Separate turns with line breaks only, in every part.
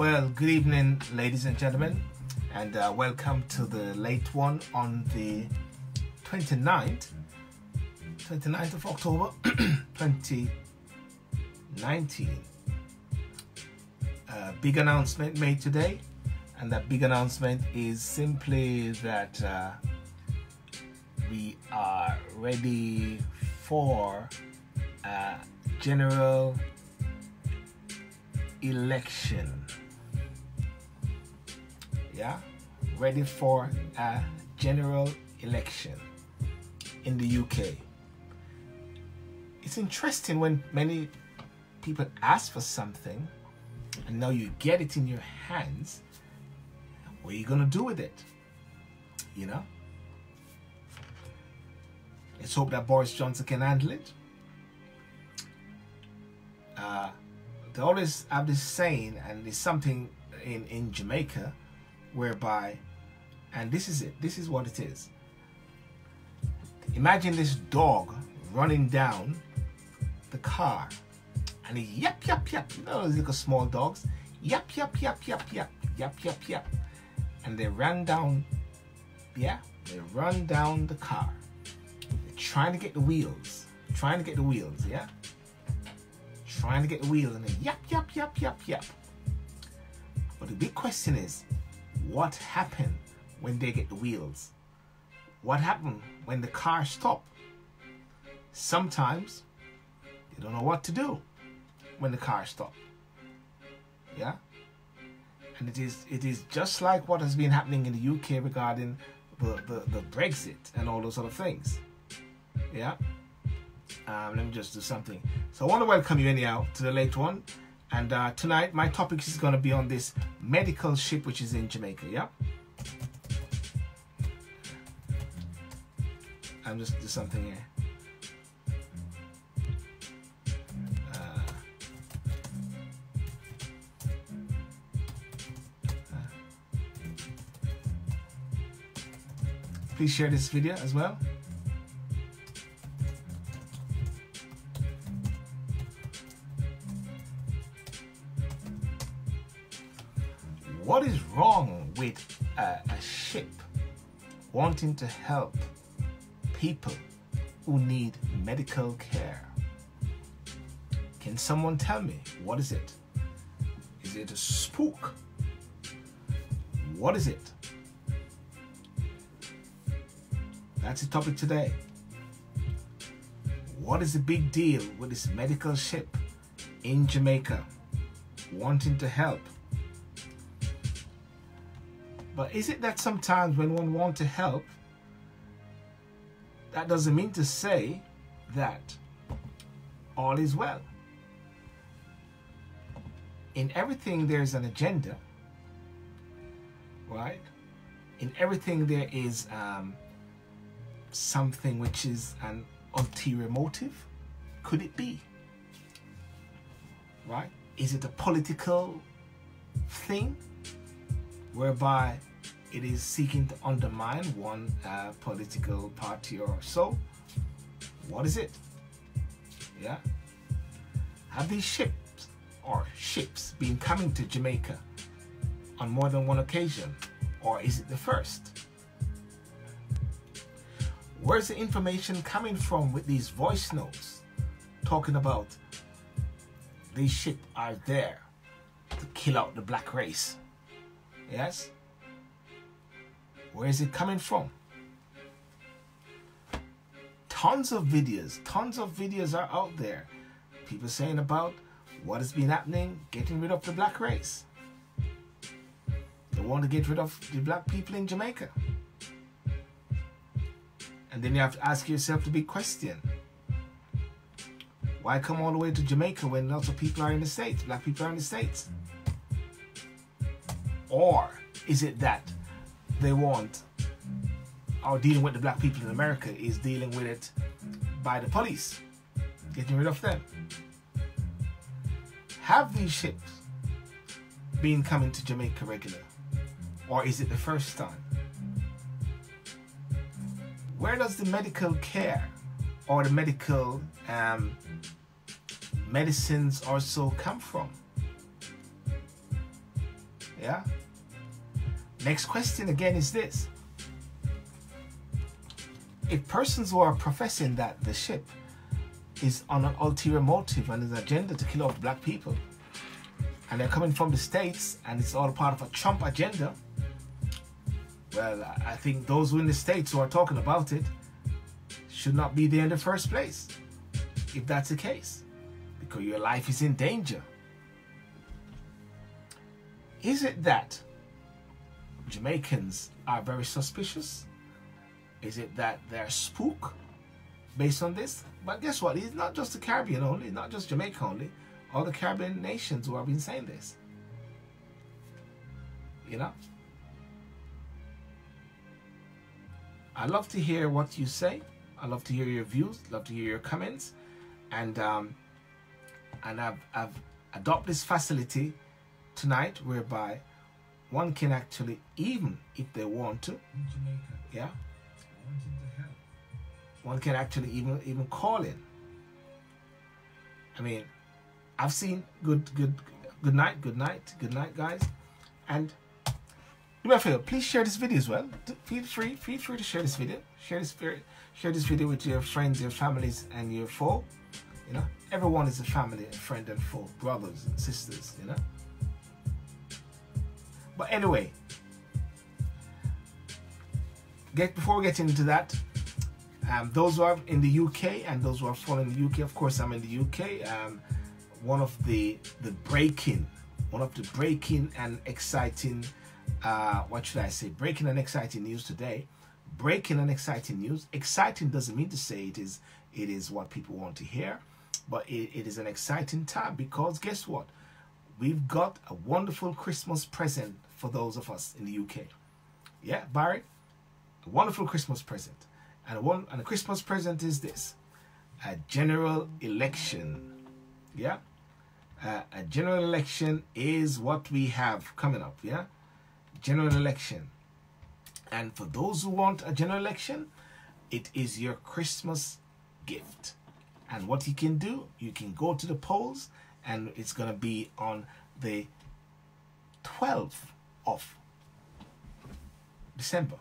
Well, good evening, ladies and gentlemen, and uh, welcome to the late one on the 29th, 29th of October 2019. Uh, big announcement made today, and that big announcement is simply that uh, we are ready for a general election. Yeah, ready for a general election in the UK. It's interesting when many people ask for something and now you get it in your hands. What are you going to do with it? You know? Let's hope that Boris Johnson can handle it. Uh, they always have this saying, and it's something in, in Jamaica whereby, and this is it, this is what it is. Imagine this dog running down the car and he yap, yap, yap. You know those little small dogs? Yap, yap, yap, yap, yap, yap, yap, yap. And they ran down, yeah, they run down the car. They're trying to get the wheels, trying to get the wheels, yeah? Trying to get the wheels and they yap, yap, yap, yap, yap. But the big question is, what happened when they get the wheels? What happened when the car stopped? Sometimes you don't know what to do when the car stops. Yeah? And it is it is just like what has been happening in the UK regarding the, the, the Brexit and all those other things. Yeah? Um, let me just do something. So I want to welcome you anyhow to the late one. And uh, tonight my topic is going to be on this medical ship which is in Jamaica. Yeah? I'm just do something here. please share this video as well. What is wrong with a, a ship wanting to help people who need medical care? Can someone tell me what is it? Is it a spook? What is it? That's the topic today. What is the big deal with this medical ship in Jamaica wanting to help? But is it that sometimes when one wants to help, that doesn't mean to say that all is well? In everything, there's an agenda, right? In everything, there is um, something which is an ulterior motive? Could it be? Right? Is it a political thing whereby it is seeking to undermine one uh, political party or so? What is it? Yeah? Have these ships or ships been coming to Jamaica on more than one occasion? Or is it the first? Where's the information coming from with these voice notes talking about these ships are there to kill out the black race? Yes? Where is it coming from? Tons of videos, tons of videos are out there. People saying about what has been happening, getting rid of the black race. They want to get rid of the black people in Jamaica. And then you have to ask yourself the big question. Why come all the way to Jamaica when lots of people are in the States? Black people are in the States. Or is it that they want, or dealing with the black people in America is dealing with it by the police, getting rid of them? Have these ships been coming to Jamaica regular? Or is it the first time? where does the medical care or the medical um, medicines also come from? Yeah. Next question again is this. If persons who are professing that the ship is on an ulterior motive and an agenda to kill off black people, and they're coming from the States and it's all part of a Trump agenda, well, I think those who in the States who are talking about it should not be there in the first place, if that's the case, because your life is in danger. Is it that Jamaicans are very suspicious? Is it that they're spook based on this? But guess what? It's not just the Caribbean only, not just Jamaica only. All the Caribbean nations who have been saying this. You know? I love to hear what you say. I love to hear your views. Love to hear your comments. And um, and I've, I've adopted this facility tonight whereby one can actually, even if they want to, yeah, one can actually even even call in. I mean, I've seen good good good night, good night, good night, guys, and do me a favor, please share this video as well. Feel free, feel free to share this video. Share this share this video with your friends, your families, and your foe. You know, everyone is a family, a friend, and foe, brothers and sisters. You know. But anyway, get before we get into that, um, those who are in the UK and those who are following the UK, of course, I'm in the UK. Um, one of the the breaking, one of the breaking and exciting uh, what should I say, breaking and exciting news today. Breaking and exciting news. Exciting doesn't mean to say it is it is what people want to hear, but it, it is an exciting time because guess what? We've got a wonderful Christmas present for those of us in the UK. Yeah, Barry, a wonderful Christmas present, and one and a Christmas present is this: a general election. Yeah, uh, a general election is what we have coming up. Yeah general election. And for those who want a general election, it is your Christmas gift. And what you can do, you can go to the polls and it's going to be on the 12th of December.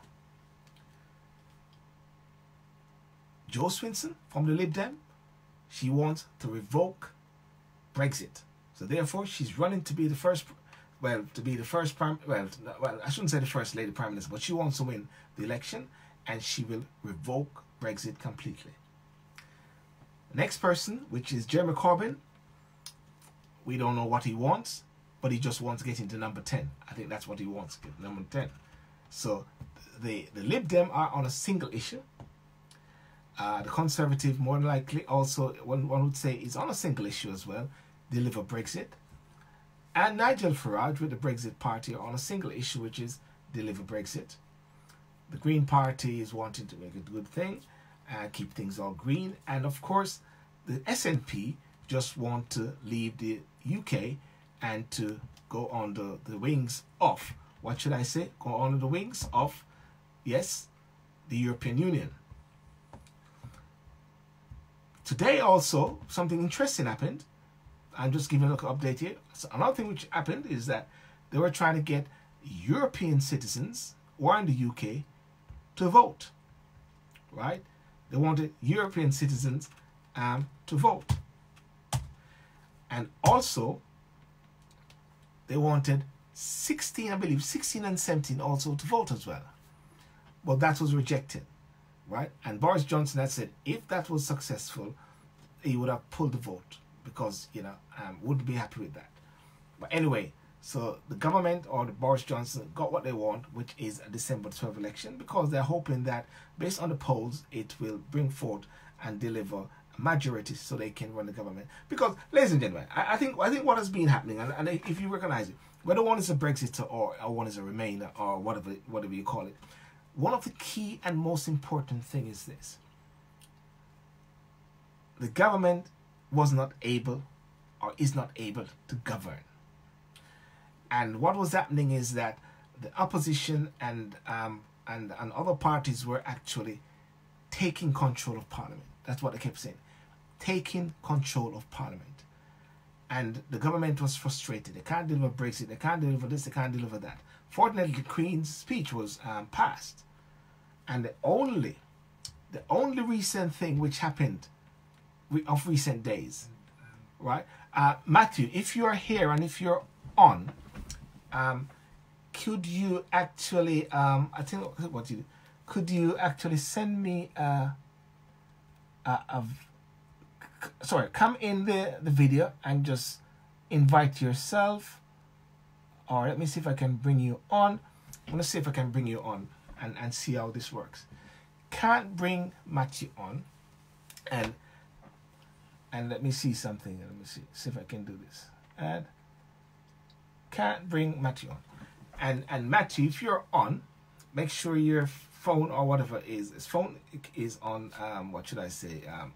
Jo Swinson from the Lib Dem, she wants to revoke Brexit. So therefore, she's running to be the first well, to be the first prime, well, well, I shouldn't say the first lady prime minister, but she wants to win the election, and she will revoke Brexit completely. Next person, which is Jeremy Corbyn, we don't know what he wants, but he just wants to get into number 10. I think that's what he wants, get number 10. So the, the Lib Dem are on a single issue. Uh, the Conservative, more likely, also, one, one would say, is on a single issue as well, deliver Brexit and Nigel Farage with the Brexit Party are on a single issue, which is deliver Brexit. The Green Party is wanting to make a good thing, uh, keep things all green, and of course, the SNP just want to leave the UK and to go on the, the wings of what should I say? Go on the wings of yes, the European Union. Today also something interesting happened. I'm just giving a little update here. So another thing which happened is that they were trying to get European citizens who are in the UK to vote. Right? They wanted European citizens um, to vote. And also, they wanted 16, I believe, 16 and 17 also to vote as well. But that was rejected. Right? And Boris Johnson had said if that was successful, he would have pulled the vote because you know um, would be happy with that. But anyway, so the government or the Boris Johnson got what they want, which is a December 12 election, because they're hoping that based on the polls, it will bring forth and deliver majority so they can run the government. Because, ladies and gentlemen, I, I think I think what has been happening, and, and if you recognize it, whether one is a Brexiter or, or one is a Remainer or whatever whatever you call it, one of the key and most important thing is this: the government was not able or is not able to govern. And what was happening is that the opposition and um, and and other parties were actually taking control of parliament. That's what they kept saying, taking control of parliament. and the government was frustrated. They can't deliver Brexit. They can't deliver this. They can't deliver that. Fortunately, the Queen's speech was um, passed, and the only, the only recent thing which happened, of recent days, right? Uh, Matthew, if you are here and if you're on, um, could you actually, um, I think what you, could you actually send me a, a, a sorry, come in the, the video and just invite yourself. Or let me see if I can bring you on. I'm to see if I can bring you on and, and see how this works. Can't bring Matthew on. And and let me see something. Let me see. See if I can do this. And can't bring Matthew on. And and Matthew, if you're on, make sure your phone or whatever is his phone is on um what should I say? Um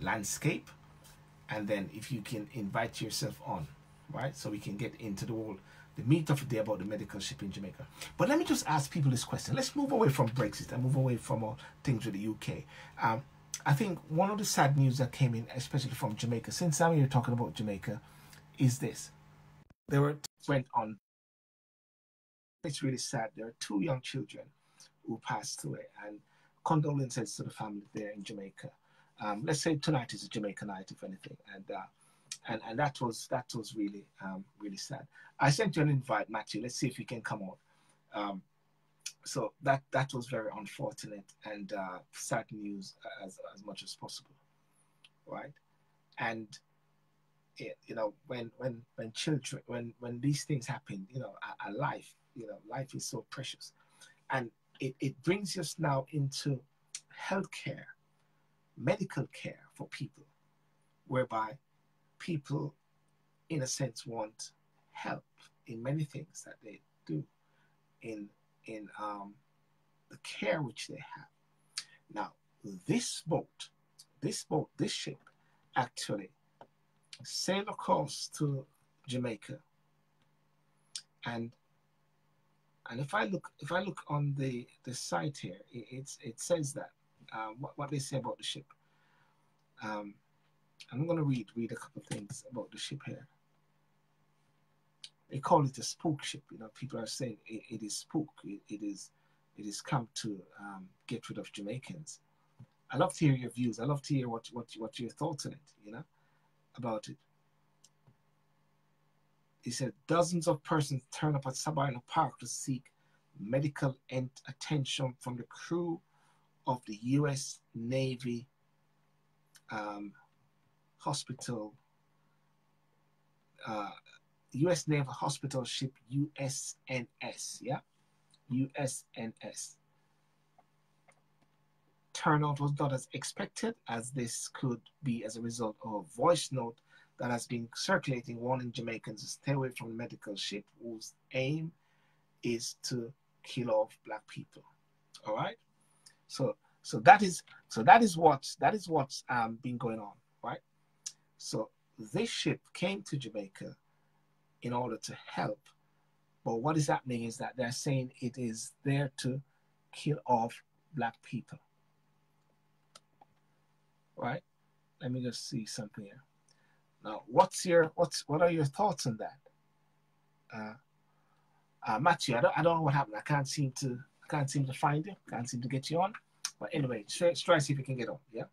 landscape and then if you can invite yourself on right? So we can get into the whole the meat of the day about the medical ship in Jamaica. But let me just ask people this question. Let's move away from Brexit and move away from all things with the UK um, I think one of the sad news that came in especially from Jamaica since I'm here talking about Jamaica is this. There were went on. It's really sad. There are two young children who passed away and condolences to the family there in Jamaica um, let's say tonight is a Jamaican night, if anything, and uh, and and that was that was really um, really sad. I sent you an invite, Matthew. Let's see if you can come on. Um, so that that was very unfortunate and uh, sad news as as much as possible, right? And it, you know when when when children when when these things happen, you know, a life, you know, life is so precious, and it, it brings us now into healthcare medical care for people, whereby people, in a sense, want help in many things that they do in in um, the care which they have. Now, this boat, this boat, this ship, actually sailed across to Jamaica, and and if I look if I look on the the site here, it, it's it says that uh, what, what they say about the ship. Um, I'm going to read read a couple things about the ship here. They call it a spook ship. You know, people are saying it, it is spook. It, it is it is come to um, get rid of Jamaicans. I love to hear your views. I love to hear what what what your thoughts on it. You know, about it. He said dozens of persons turn up at Sabina Park to seek medical and attention from the crew of the U.S. Navy um, hospital, uh, U.S. Navy hospital ship USNS, yeah, USNS. Turnout was not as expected, as this could be as a result of a voice note that has been circulating warning Jamaicans to stay away from the medical ship whose aim is to kill off black people. All right. So so that is so that is what that is what's um, been going on, right? So this ship came to Jamaica in order to help, but what is happening is that they're saying it is there to kill off black people, right? Let me just see something here. Now, what's your what's what are your thoughts on that? Uh, uh, Matthew, I don't I don't know what happened. I can't seem to can't seem to find you. Can't seem to get you on. But anyway, try, try see if you can get on. Yeah.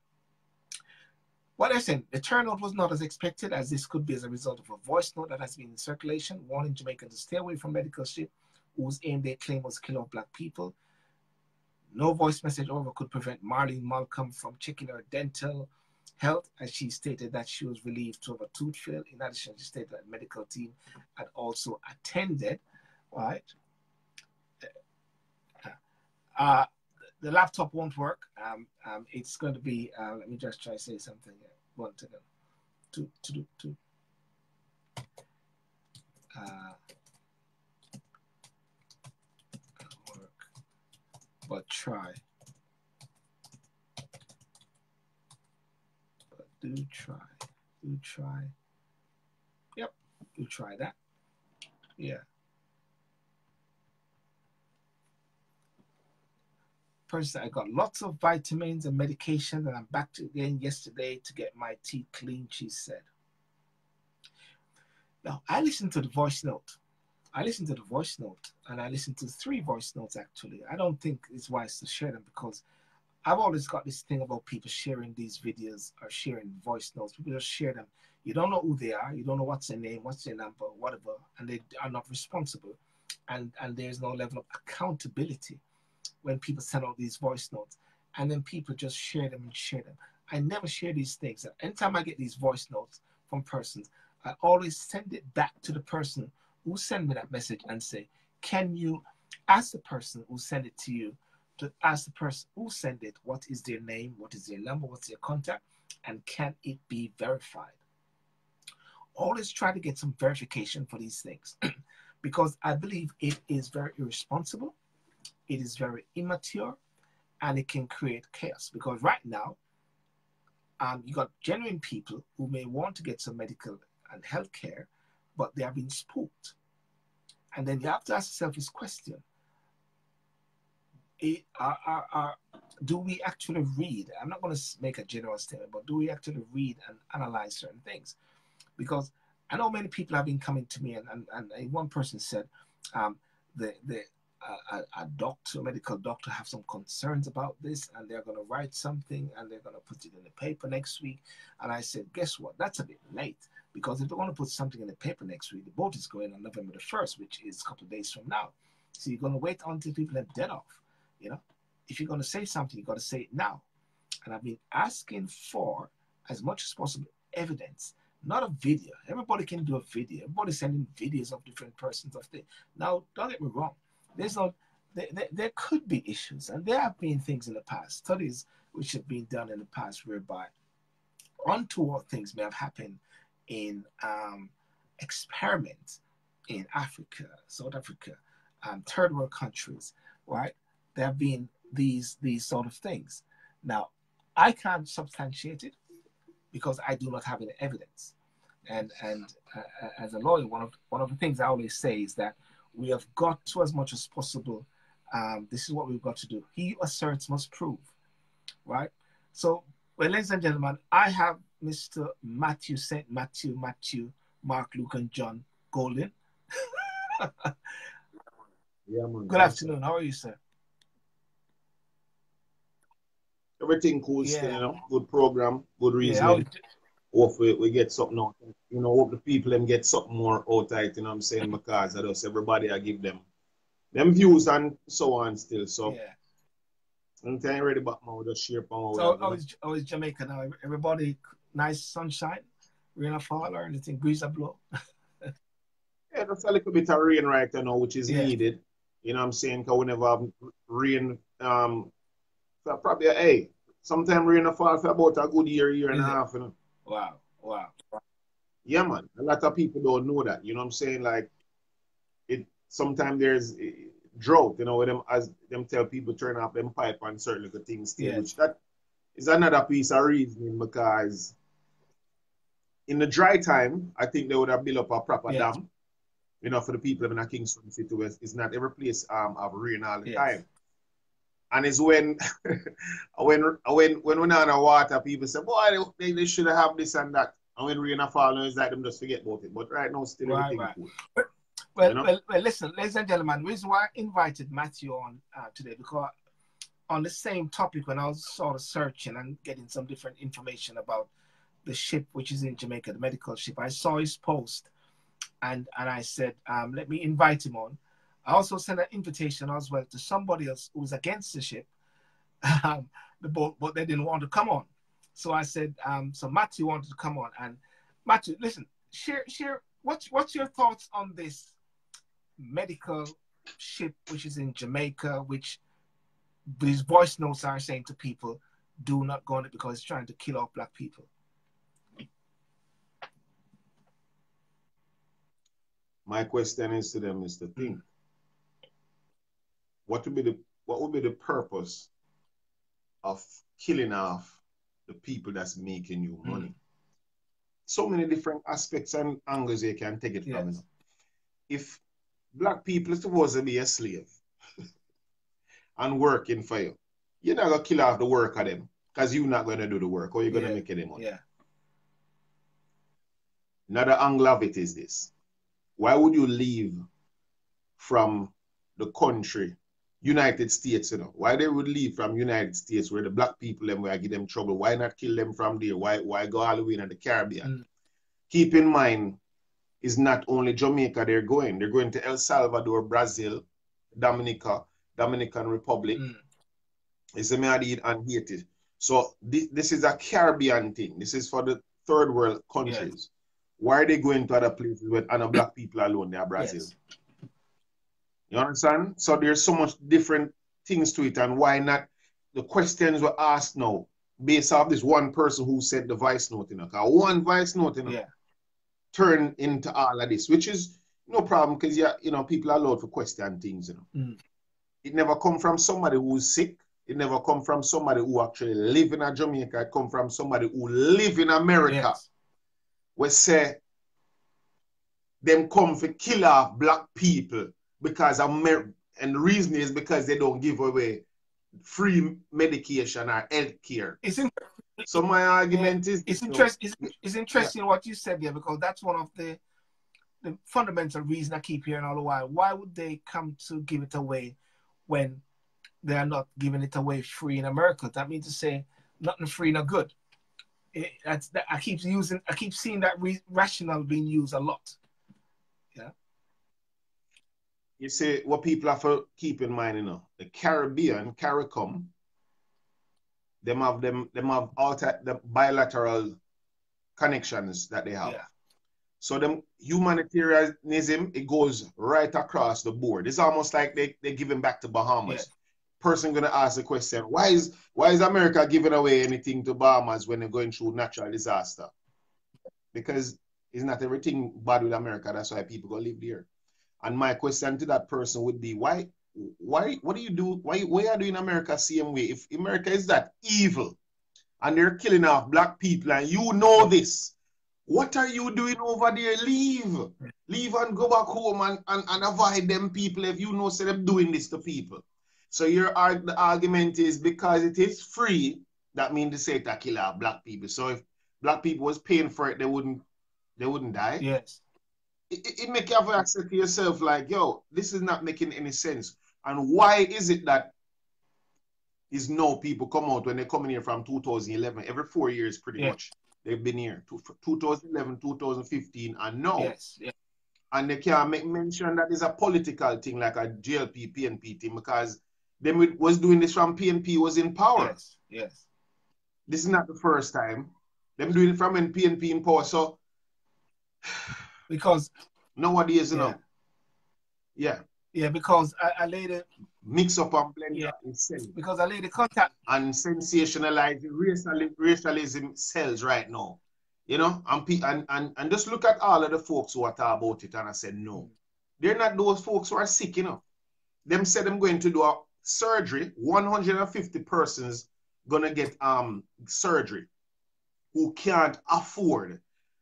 What I said, the turnout was not as expected, as this could be as a result of a voice note that has been in circulation warning Jamaicans to stay away from medical ship whose aim they claim was kill off black people. No voice message over could prevent Marlene Malcolm from checking her dental health, as she stated that she was relieved to have a tooth fairy. In addition, she stated that medical team had also attended, right? Uh, the laptop won't work. Um, um, it's going to be, uh, let me just try to say something here. One to them. Two, to. Uh, work, but try. But do try. Do try. Yep, do try that. Yeah. Person. I got lots of vitamins and medication, and I'm back to again yesterday to get my teeth clean, she said. Now, I listen to the voice note. I listen to the voice note, and I listen to three voice notes actually. I don't think it's wise to share them because I've always got this thing about people sharing these videos or sharing voice notes. People just share them. You don't know who they are. You don't know what's their name, what's their number, whatever, and they are not responsible. And and there's no level of accountability when people send out these voice notes, and then people just share them and share them. I never share these things. Anytime I get these voice notes from persons, I always send it back to the person who sent me that message and say, can you ask the person who sent it to you to ask the person who sent it what is their name, what is their number, what's their contact, and can it be verified? Always try to get some verification for these things because I believe it is very irresponsible, it is very immature, and it can create chaos. Because right now, um, you got genuine people who may want to get some medical and health care, but they are being spooked. And then you have to ask yourself this question it, are, are, are, do we actually read? I'm not going to make a general statement, but do we actually read and analyze certain things? Because I know many people have been coming to me, and, and, and one person said um, the, the, a, a, doctor, a medical doctor, have some concerns about this, and they're going to write something and they're going to put it in the paper next week. And I said, guess what? That's a bit late because if they want to put something in the paper next week, the boat is going on November the first, which is a couple of days from now. So you're going to wait until people are dead off. You know, if you're going to say something, you've got to say it now. And I've been asking for as much as possible evidence, not a video. Everybody can do a video. Everybody's sending videos of different persons of things. Now, don't get me wrong. There's no, there, there, there could be issues, and there have been things in the past, studies which have been done in the past whereby untoward things may have happened in um, experiments in Africa, South Africa, um, third world countries, right? There have been these these sort of things. Now, I can't substantiate it because I do not have any evidence. And and uh, as a lawyer, one of one of the things I always say is that we have got to, as much as possible, um, this is what we've got to do. He asserts must prove, right? So, well, ladies and gentlemen, I have Mr. Matthew St. Matthew, Matthew, Mark, Luke, and John Golding.
yeah, man.
Good afternoon. How are you, sir?
Everything cool, yeah. still, you know. Good program, good reasoning. Yeah, Hopefully we get something out. You know, hope the people them get something more out of it, you know what I'm saying? Because I just everybody I give them them views and so on still. So yeah. I'm telling you ready about my just share
on So I was I was Jamaica now. Everybody nice sunshine, rain or fall or anything, breeze or blow.
yeah, just a little bit of rain right now, which is yeah. needed. You know what I'm saying? Because whenever rain um so probably hey, sometime rain or fall for about a good year, year and a half, you know.
Wow, wow.
Yeah, man. A lot of people don't know that. You know what I'm saying? Like, it. Sometimes there's uh, drought. You know, them as them tell people turn off them pipe and certain little things still, which that is another piece of reasoning because in the dry time, I think they would have built up a proper yes. dam. You know, for the people in a Kingston City West, it's not every place um have rain all the yes. time. And it's when when when when we're not in water, people say, boy, they, they should have this and that. And when rain fall, it's like them just forget about it. But right now, still right, everything right. cool.
Well, you know? well, well, listen, ladies and gentlemen, the reason why I invited Matthew on uh, today because on the same topic when I was sort of searching and getting some different information about the ship which is in Jamaica, the medical ship, I saw his post and and I said, um, let me invite him on I also sent an invitation as well to somebody else who was against the ship, um, the boat, but they didn't want to come on. So I said, um, so Matthew wanted to come on. And Matthew, listen, share, share, what's, what's your thoughts on this medical ship which is in Jamaica, which these voice notes are saying to people, do not go on it because it's trying to kill off black people?
My question is to them is to think what would be the what would be the purpose of killing off the people that's making you money? Mm. So many different aspects and angles you can take it yes. from. If black people supposed to be a slave and working for you, you're not gonna kill off the work of them because you're not gonna do the work or you're gonna yeah. make any money.
Yeah.
Another angle of it is this. Why would you leave from the country, United States, you know? Why they would leave from United States where the black people them where I give them trouble? Why not kill them from there? Why why go all the way in the Caribbean? Mm. Keep in mind, is not only Jamaica they're going. They're going to El Salvador, Brazil, Dominica, Dominican Republic. Mm. It's a and Haiti. So this, this is a Caribbean thing. This is for the third world countries. Yes. Why are they going to other places with other black people alone? They are Brazil. Yes. You understand? So there's so much different things to it, and why not? The questions were asked now based off this one person who said the voice note, you know, one vice note, you know, yeah. turn into all of this, which is no problem because yeah, you know, people are allowed to question things, you know. Mm. It never come from somebody who's sick. It never come from somebody who actually live in a Jamaica. It come from somebody who live in America. Yes. We say them come for kill off black people because Amer- and the reason is because they don't give away free medication or health care. So my argument is
it's interesting. It's, it's, interesting yeah. what you said there because that's one of the the fundamental reason I keep hearing all the while. Why would they come to give it away when they are not giving it away free in America? That means to say nothing free, no good. It, that's that I keep using. I keep seeing that re- rationale being used a lot. Yeah.
You see, what people have to keep in mind, you know, the Caribbean, CARICOM, them have them them have alter the bilateral connections that they have. Yeah. So them humanitarianism, it goes right across the board. It's almost like they, they're giving back to Bahamas. Yeah. Person gonna ask the question, why is why is America giving away anything to Bahamas when they're going through natural disaster? Because it's not everything bad with America. That's why people go live there. And my question to that person would be, why why what do you do? Why why are you doing America same way? If America is that evil and they're killing off black people and you know this, what are you doing over there? Leave. Leave and go back home and, and, and avoid them people if you know say them doing this to people. So your the argument is because it is free, that means they say to kill our black people. So if black people was paying for it, they wouldn't they wouldn't die.
Yes.
It, it, make you have to yourself, like, yo, this is not making any sense. And why is it that is no people come out when they come in here from 2011 every four years pretty yeah. much They've been here 2011, 2015, and now.
Yes. Yeah.
And they can't make mention that is a political thing like a JLP, PNP thing because them was doing this from PNP was in power.
Yes. Yes.
This is not the first time. Them doing it from when PNP in power. So
because
nowadays, you yeah. know. Yeah.
Yeah, because I, I later
mix up and blend
yeah. Because I later contact
and sensationalize racialism, racialism sells right now. You know, and, and and and just look at all of the folks who are talking about it, and I said no, they're not those folks who are sick. You know, them said I'm going to do a surgery. 150 persons gonna get um surgery who can't afford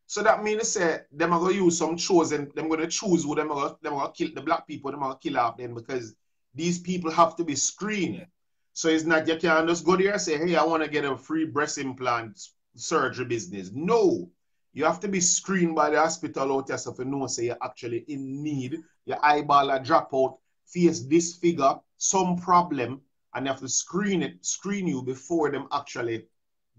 so that means say them are gonna use some chosen, them gonna choose who them are gonna, them are kill the black people, them are gonna kill off them because these people have to be screened. Yeah. So it's not you can't just go there and say, hey, I want to get a free breast implant surgery business. No. You have to be screened by the hospital out there so you know say you're actually in need, your eyeball a drop out, face disfigure, some problem, and you have to screen it, screen you before them actually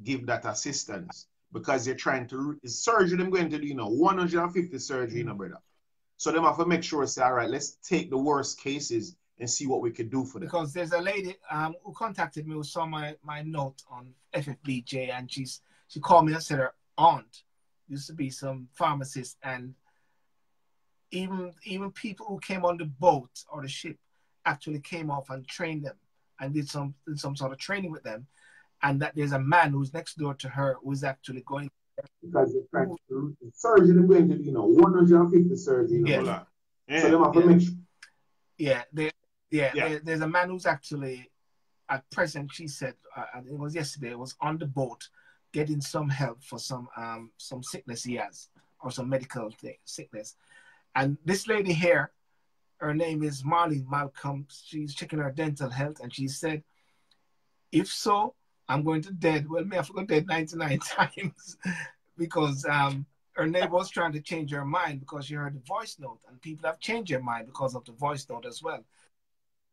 give that assistance because they're trying to surgery them going to do, you know, 150 surgery, you know, brother. So them have to make sure say, all right, let's take the worst cases and see what we could do for them.
Because there's a lady um, who contacted me who saw my, my note on FFBJ and she's she called me and said her aunt used to be some pharmacist and even even people who came on the boat or the ship actually came off and trained them and did some did some sort of training with them and that there's a man who's next door to her who's actually going.
Because they're trying to surgery, going to you know, 150 surgery, you know, yeah. yeah. So they have to make sure.
Yeah, they, yeah, yeah. There, there's a man who's actually at present. She said, uh, it was yesterday. Was on the boat, getting some help for some um some sickness he has or some medical thing, sickness, and this lady here, her name is Marlene Malcolm. She's checking her dental health, and she said, if so, I'm going to dead. Well, me have to go dead 99 times because um, her neighbor was trying to change her mind because she heard the voice note, and people have changed their mind because of the voice note as well.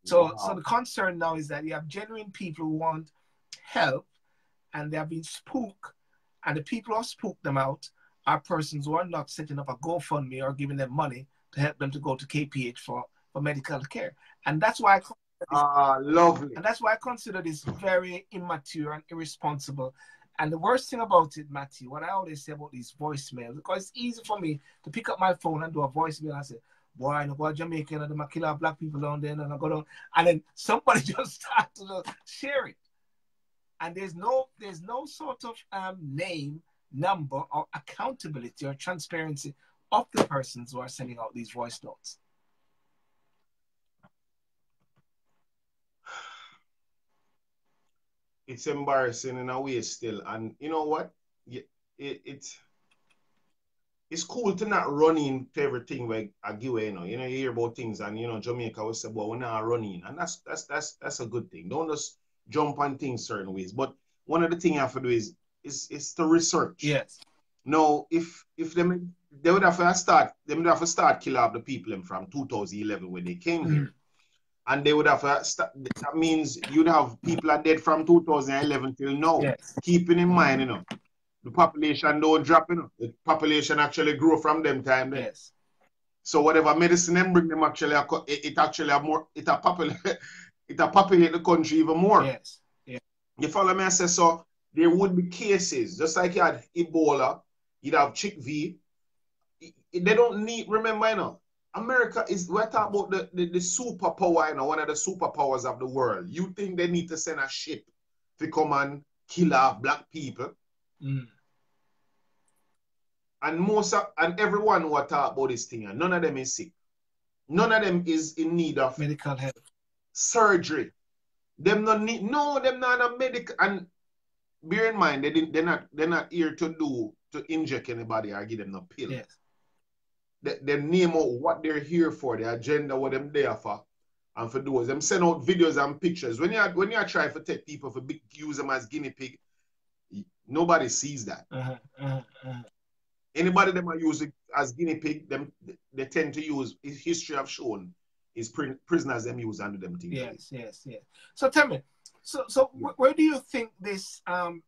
So, wow. so the concern now is that you have genuine people who want help, and they have been spooked, and the people who spooked them out are persons who are not setting up a GoFundMe or giving them money to help them to go to KPH for, for medical care. And that's why I
Ah, lovely.
And that's why I consider this very immature and irresponsible. And the worst thing about it, Matthew, what I always say about these voicemails, because it's easy for me to pick up my phone and do a voicemail and say, boy, I know about Jamaica and I'm kill black people down there and I go down. And then somebody just start to share it. And there's no there's no sort of um, name, number, or accountability or transparency of the persons who are sending out these voice notes.
It's embarrassing in a way still. And you know what? It, it, it's it's cool to not run into everything where I give you know. You know, you hear about things and you know, Jamaica will say, well, we're not running. And that's that's that's that's a good thing. Don't just jump on things certain ways. But one of the things you have to do is is is to research.
Yes.
No, if if them they would have to start they would have to start kill off the people from 2011 when they came mm. here and they would have uh, that means you'd have people are dead from 2011 till now. Yes. Keeping in mind, you know, the population don't drop, you know, the population actually grow from them time. Then. Yes. So whatever medicine them bring them actually, it, it actually have more, it a populate, it a populate the country even more.
Yes. Yeah.
You follow me? I say so. There would be cases, just like you had Ebola, you'd have Chick V. They don't need. Remember, you know, America is we're talking about the, the, the superpower, you know, one of the superpowers of the world. You think they need to send a ship to come and kill off black people?
Mm.
And most of, and everyone who are talk about this thing, none of them is sick. None of them is in need of
medical help.
Surgery. Them not need no, them not a medical and bear in mind they didn't they're not they're not here to do to inject anybody or give them no pill.
Yes
the, them name out what they're here for, the agenda, what them there for. And for those, them send out videos and pictures. When you are, when you are trying to take people for big use them as guinea pig, nobody sees that.
Uh-huh, uh-huh, uh-huh.
Anybody them are using as guinea pig, them they tend to use history have shown is prisoners them use under them things.
Yes, yes, yes. So tell me, so so yeah. where do you think this um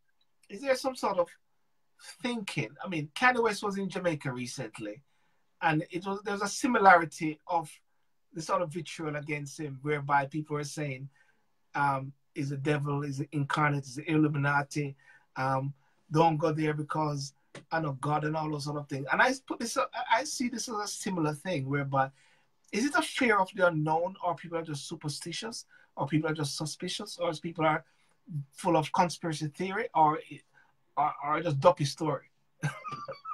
is there some sort of thinking? I mean, Kanye West was in Jamaica recently and it was there's a similarity of the sort of vitriol against him, whereby people are saying, um, "Is the devil? Is incarnate? Is the Illuminati? Um, don't go there because I know God and all those sort of things." And I put this, I see this as a similar thing, whereby is it a fear of the unknown, or people are just superstitious, or people are just suspicious, or people are full of conspiracy theory, or or, or just dopey story?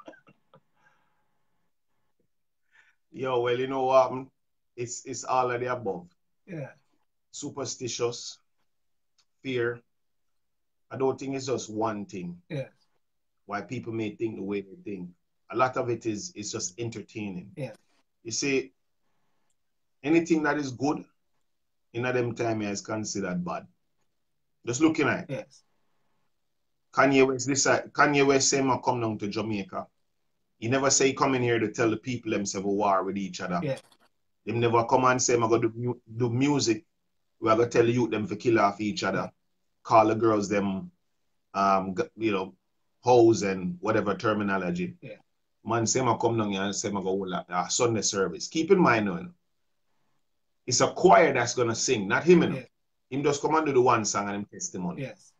Yo, well, you know what? Um, it's it's all of the above.
Yeah.
Superstitious, fear. I don't think it's just one thing.
Yeah.
Why people may think the way they think. A lot of it is is just entertaining.
Yeah.
You see, anything that is good in them time is considered bad. Just looking at
it. Yes.
Kanye West this Kanye West say come down to Jamaica. He never say come in here to tell the people themselves a war with each other.
Yeah.
Them never come and say, I'm going to do, do music. We're going to tell youth them to kill off each other. Call the girls them, um, you know, hoes and whatever terminology.
Yeah.
Man say, I come down here and say, I'm going to go Sunday service. Keep in mind, you know, it's a choir that's going to sing, not him. You know. Yeah. Him just come and do the one song and him testimony.
Yes.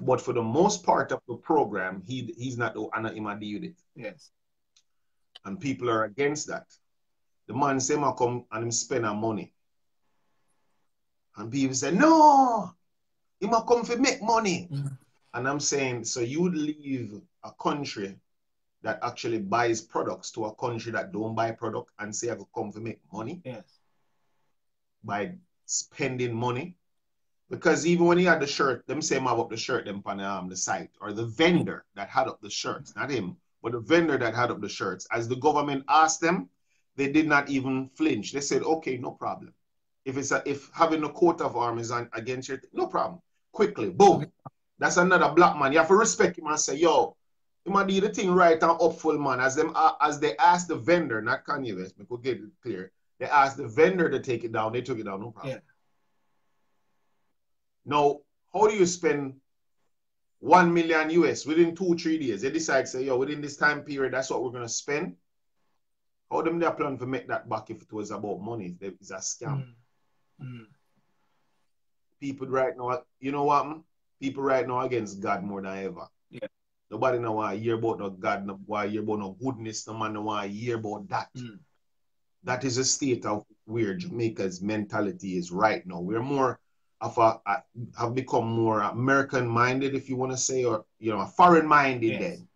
But for the most part of the program, he he's not the and him deal with it.
Yes
and people are against that. The man say, I come and him spend our money. And people say, no, he might come for make money.
Mm-hmm.
And I'm saying, so you would leave a country that actually buys products to a country that don't buy product and say I could come for make money?
Yes.
By spending money. Because even when he had the shirt, them say him have the shirt them on um, the site, or the vendor that had up the shirts, not him, but the vendor that had up the shirts, as the government asked them, they did not even flinch. They said, okay, no problem. If it's a, if having a coat of arms on, against your, no problem. Quickly, boom. That's another black man. You have to respect him and say, yo, he might do the thing right and up full man. As them uh, as they asked the vendor, not Kanye West, we could get it clear. They asked the vendor to take it down. They took it down, no problem.
Yeah.
Now, how do you spend one million US within two, three days? They decide, say, yo, within this time period, that's what we're gonna spend. How them they plan to make that back if it was about money? It's a scam.
Mm. Mm.
People right now, you know what? People right now against God more than ever.
Yeah.
Nobody know why hear about no God, no why hear about no goodness, no man no why hear about that.
Mm.
That is a state of where Jamaica's mentality is right now. We're more of a, have become more American minded, if you want to say, or you know, a foreign minded
Yes.
then.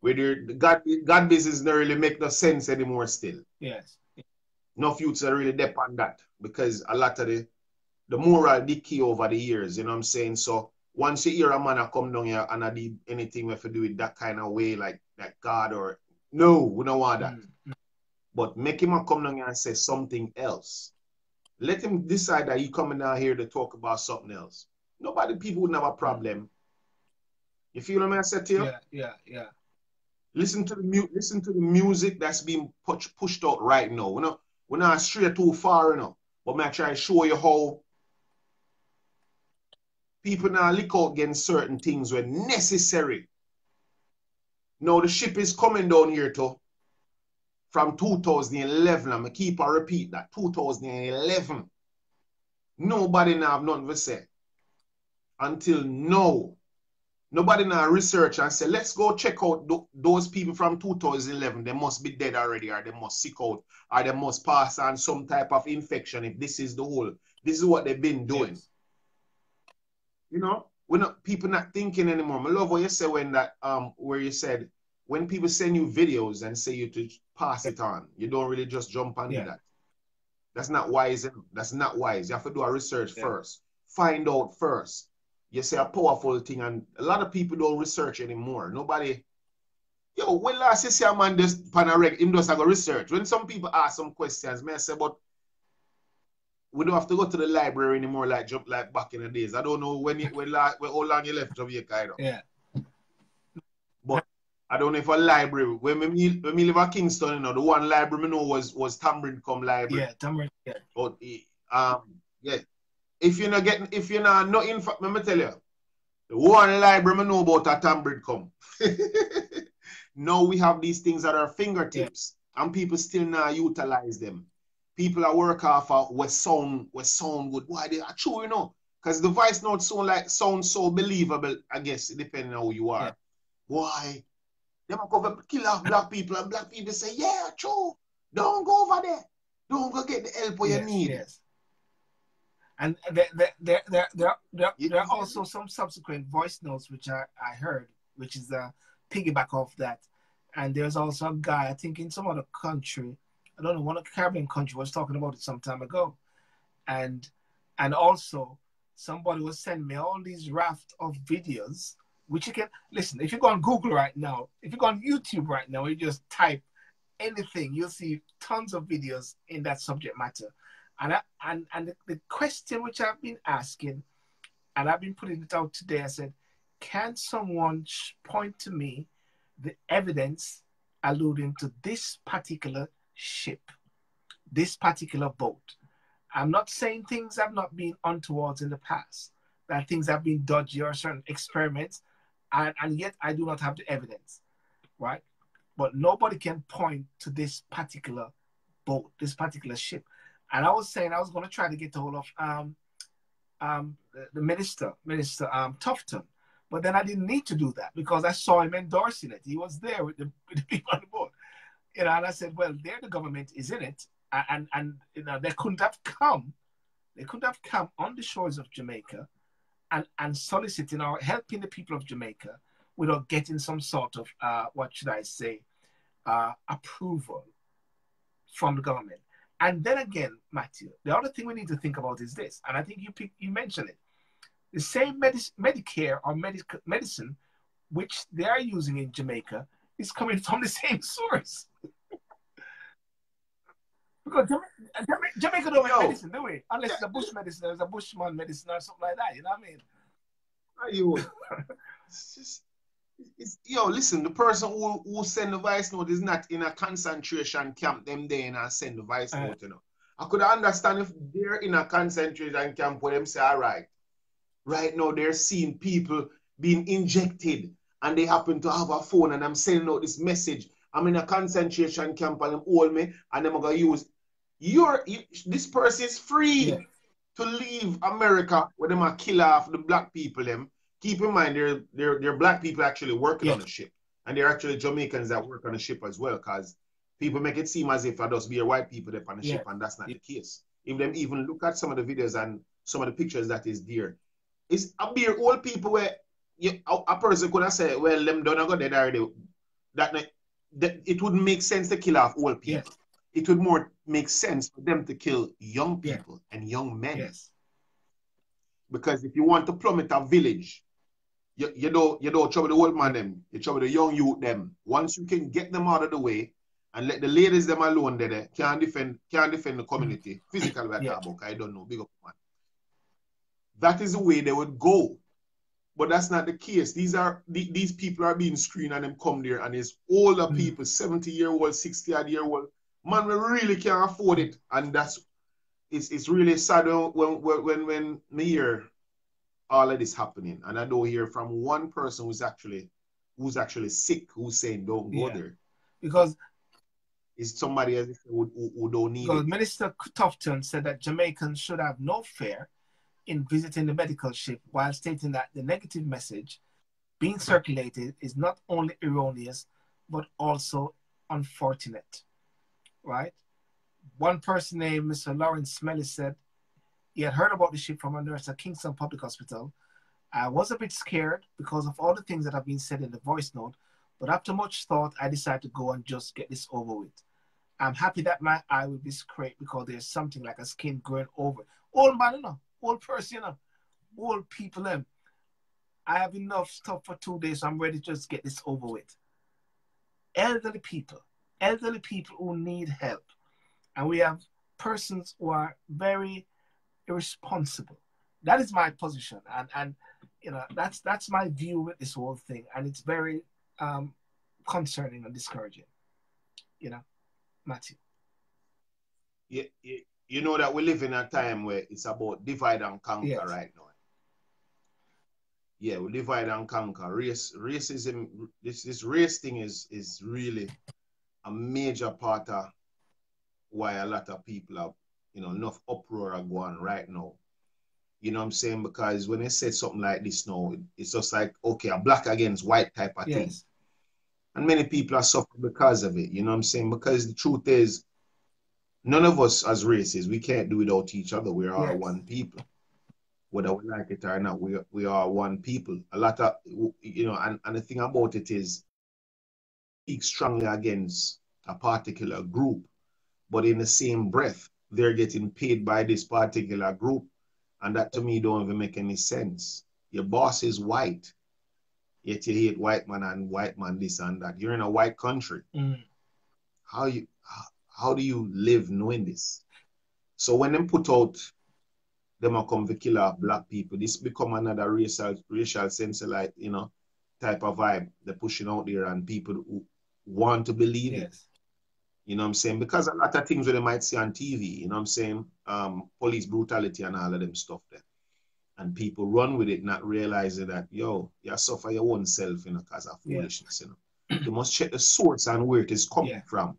Where the God God business don't really make no sense anymore still.
Yes.
no future really depend on that because a lot of the the moral decay over the years, you know what I'm saying? So once you hear a man a come down here and I do anything have to do it that kind of way, like like God or no, we don't want that.
Mm.
But make him a come down here and say something else. Let him decide that he coming down here to talk about something else. Nobody people would have a problem. You feel what I say to you?
Yeah. Yeah. Yeah.
Listen to the mu- listen to the music that's being push- pushed out right now. We're not we're not straight too far enough. But may I try to show you how people now look out against certain things when necessary. Now the ship is coming down here too. From 2011. I'm gonna keep on repeat that. 2011. Nobody now have nothing to say. Until now. Nobody now research and say, let's go check out tho- those people from 2011. They must be dead already, or they must sick out, or they must pass on some type of infection. If this is the whole, this is what they've been doing.
Yes.
You know, we're not people not thinking anymore. I love what you said when that um where you said when people send you videos and say you to pass it on, you don't really just jump on
Yeah.
that. That's not wise. eh? That's not wise. You have to do a research
Yeah.
first. Find out first. You say a powerful thing, and a lot of people don't research anymore. Nobody. Yo, when last you see a man just pan a reg, him just have a research. When some people ask some questions, may I say, but we don't have to go to the library anymore like jump like back in the days. I don't know when you when, la, when how long you left Jamaica, you know.
Yeah.
I don't know if a library when me when me live at Kingston, you know, the one library me know was was Tom Redcam Library.
Yeah. Tamarind. Yeah.
But eh, um, yeah, if you're not getting, if you're not not in, let me tell you, the one library I know about a Tom Redcam. now we have these things at our fingertips, and people still not utilize them. People are work off of what sound what sound good. Why they are true, you know? Because the voice note sound like sound so believable. I guess depending on who you are.
Yeah.
Why? Them a cover kill off black people, and black people say, "Yeah, true. Don't go over there. Don't go get the help
yes,
you need."
Yes. And there, there, there, there, there, there, there are also some subsequent voice notes which I, I heard, which is a piggyback off that. And there's also a guy, I think in some other country, I don't know, one of the Caribbean country was talking about it some time ago. And and also somebody was sending me all these raft of videos, which you can listen, if you go on Google right now, if you go on YouTube right now, you just type anything, you'll see tons of videos in that subject matter. And I, and and the, question which I've been asking, and I've been putting it out today, I said, can someone point to me the evidence alluding to this particular ship, this particular boat? I'm not saying things have not been untowards in the past, that things have been dodgy or certain experiments, and, and yet I do not have the evidence, right? But nobody can point to this particular boat, this particular ship. And I was saying I was going to try to get hold of um, um, the, minister, Minister um, Tufton, but then I didn't need to do that because I saw him endorsing it. He was there with the, with the people on the board, you know. And I said, well, there the government is in it, and and, and you know they couldn't have come, they couldn't have come on the shores of Jamaica, and and soliciting or helping the people of Jamaica without getting some sort of uh, what should I say, uh, approval from the government. And then again, Matthew, the other thing we need to think about is this, and I think you you mentioned it. The same medic- Medicare or medic- medicine which they are using in Jamaica is coming from the same source. Because Jamaica, Jamaica, Jamaica don't
Yo.
make medicine, do we? Unless it's a bush medicine, there's a bushman medicine or something like that. You know what I mean?
Are you? It's just, It's, yo, listen, the person who, who send the voice note is not in a concentration camp them there and I send the voice uh, note, you know. I could understand if they're in a concentration camp where them say, all right, right now they're seeing people being injected and they happen to have a phone and I'm sending out this message. I'm in a concentration camp and them hold me and them gonna use your you, this person is free yeah. to leave America where them are kill off the black people them keep in mind they're they're, they're black people actually working on the ship, and they're actually Jamaicans that work on the ship as well. Because people make it seem as if I just be a white people that on the ship, and that's not the case. If them even look at some of the videos and some of the pictures that is there, it's a beer old people where you, a, a, person could have said, "Well, them don't go dead already." That, that it would make sense to kill off old people. It would more make sense for them to kill young people and young men.
Yes.
Because if you want to plummet a village, you, you don't you don't trouble the old man them, you trouble the young youth them. Once you can get them out of the way and let the ladies them alone there, can't defend can't defend the community physically yeah. I don't know, big up man. That is the way they would go. But that's not the case. These are these people are being screened and them come there and it's older mm. people, 70 year old, 60 odd year old. Man, we really can't afford it. And that's it's it's really sad when when when when me hear all of this happening, and I don't hear from one person who's actually who's actually sick who's saying don't go yeah. there
because
it's somebody else who, who, who don't need because it.
Minister Tufton said that Jamaicans should have no fear in visiting the medical ship while stating that the negative message being circulated is not only erroneous but also unfortunate. Right? One person named Mr. Lawrence Smelly said he had heard about the ship from a nurse at Kingston Public Hospital. I was a bit scared because of all the things that have been said in the voice note, but after much thought, I decided to go and just get this over with. I'm happy that my eye will be scraped because there's something like a skin growing over. Old man, you know, old person, you know, old people. Um, I have enough stuff for two days, so I'm ready to just get this over with. Elderly people, elderly people who need help. And we have persons who are very irresponsible. That is my position, and and you know that's that's my view with this whole thing, and it's very um, concerning and discouraging. You know, Matthew.
Yeah, you, you know that we live in a time where it's about divide and conquer yes. right now. Yeah, we divide and conquer. Race, racism. This this race thing is is really a major part of why a lot of people are you know, enough uproar are going right now. You know what I'm saying? Because when they say something like this now, it's just like, okay, a black against white type of yes. thing. And many people are suffering because of it. You know what I'm saying? Because the truth is, none of us as races, we can't do without each other. We are yes. one people. Whether we like it or not, we, we are one people. A lot of, you know, and, and the thing about it is, speak strongly against a particular group, but in the same breath, they're getting paid by this particular group. And that to me don't even make any sense. Your boss is white, yet you hate white man and white man this and that. You're in a white country.
Mm.
How you how do you live knowing this? So when them put out them are come to kill black people, this become another racial racial sense of like, you know, type of vibe they're pushing out there and people who want to believe yes. it. You know what I'm saying? Because a lot of things that they might see on TV, you know what I'm saying? Um, police brutality and all of them stuff there. And people run with it, not realizing that, yo, you suffer your own self, you know, because of foolishness, yeah. you know. you must check the source and where it is coming yeah. from.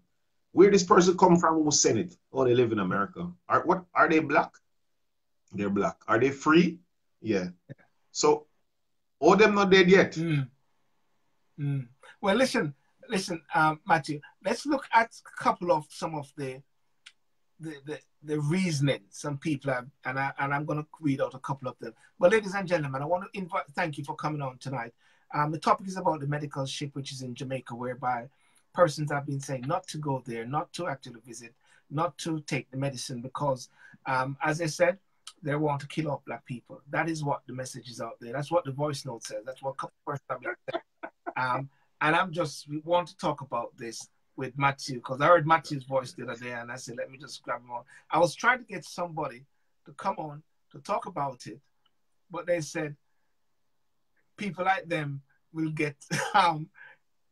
Where this person come from who sent it? Oh, they live in America. Are what are they black? They're black. Are they free? Yeah. yeah. So all them not dead yet.
Mm. Mm. Well, listen, listen, um, Matthew, let's look at a couple of some of the the, the, the reasoning some people have, and, I, and I'm going to read out a couple of them. But ladies and gentlemen, I want to invite, thank you for coming on tonight. Um, the topic is about the medical ship, which is in Jamaica, whereby persons have been saying not to go there, not to actually visit, not to take the medicine, because, um, as I said, they want to kill off black people. That is what the message is out there. That's what the voice note says. That's what a couple of persons have been saying. Um, and I'm just we want to talk about this with Matthew because I heard Matthew's voice the other day, and I said, let me just grab him on. I was trying to get somebody to come on to talk about it, but they said people like them will get um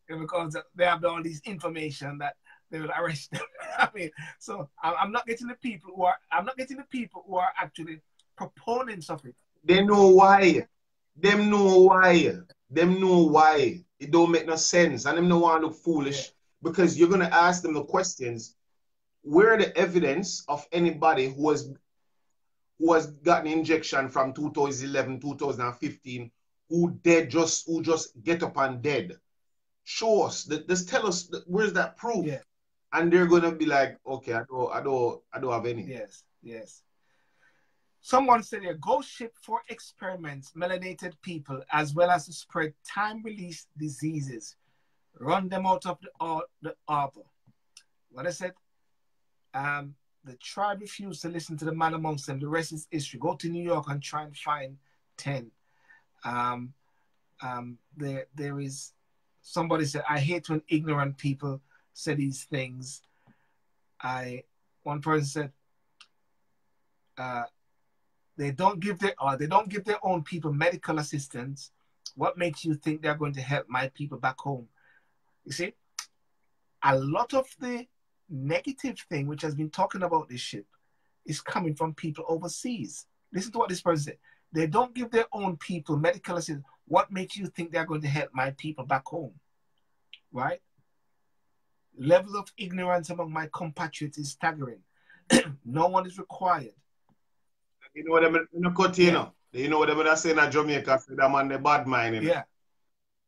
because they have all these information that they will arrest them. I mean, so I'm not getting the people who are I'm not getting the people who are actually proponents of it.
They know why. Them know why. Them know why. It don't make no sense. And them no want to look foolish yeah. because you're gonna ask them the questions. Where the evidence of anybody who has who has gotten injection from 2011, 2015, who dead just who just get up and dead? Show us. Just tell us where's that proof?
Yeah
and they're gonna be like, okay, I don't, I don't, I don't have any.
Yes, yes. Someone said a ghost ship for experiments, melanated people, as well as to spread time-release diseases, run them out of the, uh, the harbor. What I said, um, the tribe refused to listen to the man amongst them. The rest is history. Go to New York and try and find 10. Um, um, there, there is, somebody said, I hate when ignorant people say these things. I one person said uh, they don't give their or they don't give their own people medical assistance. What makes you think they're going to help my people back home? You see, a lot of the negative thing which has been talking about this ship is coming from people overseas. Listen to what this person said. They don't give their own people medical assistance. What makes you think they're going to help my people back home? Right? level of ignorance among my compatriots is staggering. no one is required.
You know what I mean? You cut, you know. You know what I'm saying in Jamaica, say that man the bad mind. You know?
Yeah.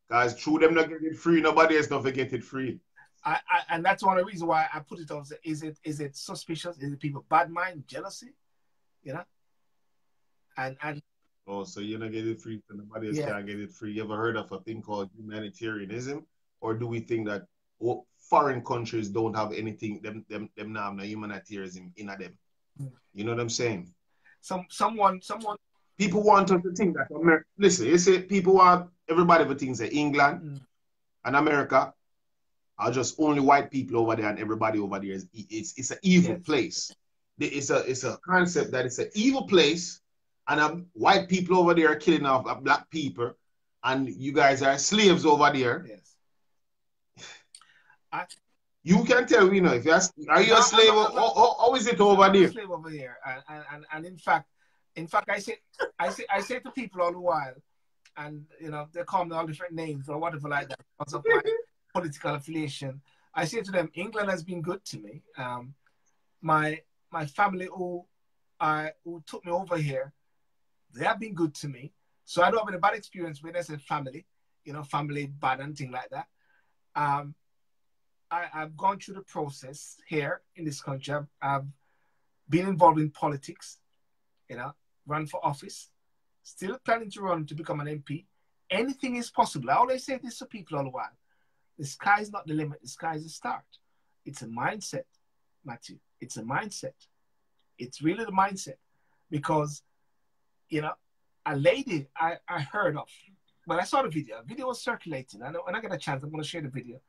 Because through them not get it free, nobody else not get it free.
I, I, and that's one of the reasons why I put it on. Is it is it suspicious? Is it people bad mind, jealousy? You know? And and
Oh, so you're not getting it free, so nobody else yeah. can get it free. You ever heard of a thing called humanitarianism? Or do we think that oh, foreign countries don't have anything, them them them now have no humanitarianism in them. Mm. You know what I'm saying?
Some someone someone
people want us to think that America listen, you say people want everybody to think that England mm. and America are just only white people over there and everybody over there is it's it's an evil yes. place. It's a it's a concept that it's an evil place and um, white people over there are killing off black people and you guys are slaves over there.
Yes
I, you can tell me, know, if you ask, are you a slave? or, or, is it over there?
slave over here, and, and, and in fact, in fact, I say, I say, I say to people all the while, and you know, they call me all different names or whatever like that because of my political affiliation. I say to them, England has been good to me. Um, my my family who I who took me over here, they have been good to me. So I don't have any bad experience when I say family, you know, family bad and thing like that. Um, I, have gone through the process here in this country. I've, I've, been involved in politics, you know, run for office, still planning to run to become an MP. Anything is possible. I always say this to people all the while. The sky is not the limit, the sky is the start. It's a mindset, Matthew. It's a mindset. It's really the mindset. Because, you know, a lady I, I heard of, well, I saw the video. The video was circulating. I know when I get a chance, I'm going to share the video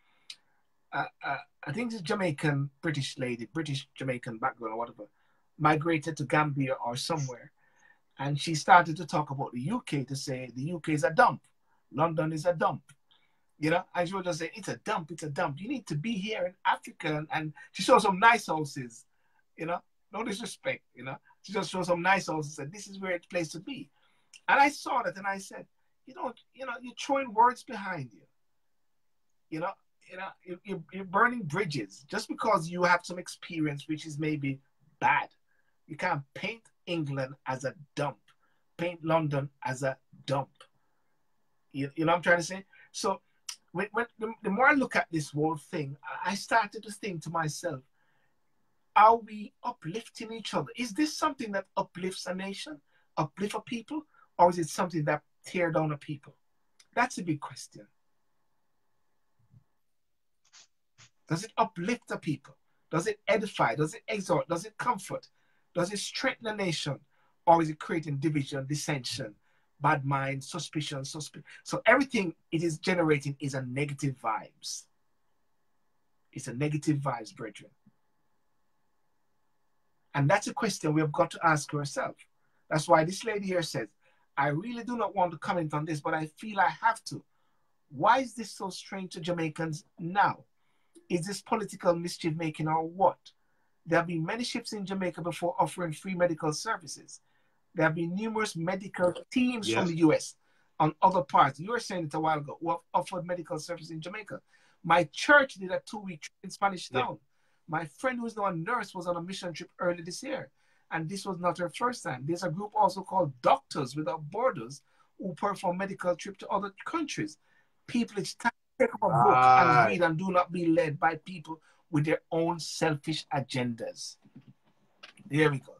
uh, uh, I think it's Jamaican British lady, British Jamaican background or whatever, migrated to Gambia or somewhere, and she started to talk about the UK to say the UK is a dump, London is a dump, you know, and she would just say it's a dump, it's a dump. You need to be here in Africa, and, she showed some nice houses, you know, no disrespect, you know, she just showed some nice houses and said this is where it's place to be, and I saw that and I said, you know, you know, you're throwing words behind you, you know, you know, you're, you're burning bridges just because you have some experience, which is maybe bad. You can't paint England as a dump, paint London as a dump. You, you know what I'm trying to say? So, when, when the, the more I look at this whole thing, I started to think to myself, are we uplifting each other? Is this something that uplifts a nation, uplift a people, or is it something that tear down a people? That's a big question. Does it uplift the people? Does it edify? Does it exhort? Does it comfort? Does it strengthen the nation? Or is it creating division, dissension, bad mind, suspicion, susp- so everything it is generating is a negative vibes. It's a negative vibes, brethren. And that's a question we have got to ask ourselves. That's why this lady here says, I really do not want to comment on this, but I feel I have to. Why is this so strange to Jamaicans now? Is this political mischief making or what? There have been many ships in Jamaica before offering free medical services. There have been numerous medical teams yes. from the US on other parts. You were saying it a while ago who have offered medical services in Jamaica. My church did a two week trip in Spanish Town. Yeah. My friend who's now a nurse was on a mission trip early this year. And this was not her first time. There's a group also called Doctors Without Borders who perform medical trip to other countries. People, it's time take up a book and read and do not be led by people with their own selfish agendas. There we go.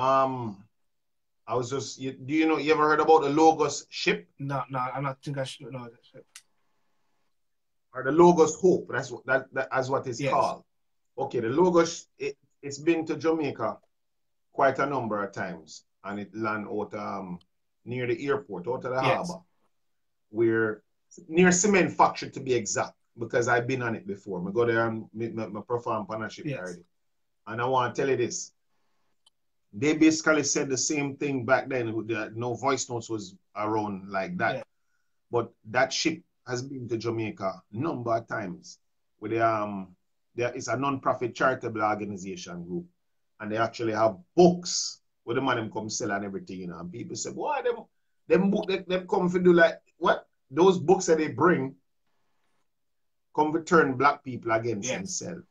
Um, I was just. You, do you know? You ever heard about the Logos ship?
No, no, I'm not think I should know that ship.
Or the Logos Hope. That's what that, that that's what it's yes. called. Okay, the Logos. It, it's been to Jamaica quite a number of times, and it land out um near the airport, out of the yes. harbor, where near cement factory to be exact, because I've been on it before. I go there and me, me, me perform partnership yes. already. And I want to tell you this. They basically said the same thing back then. The, no voice notes was around like that. Yeah. But that ship has been to Jamaica number of times. With the, um, there is a non-profit charitable organization group, and they actually have books where the man them come sell and everything, you know. And people say, "Boy, them them book they, them come to do like what those books that they bring come to turn black people against yes. themselves.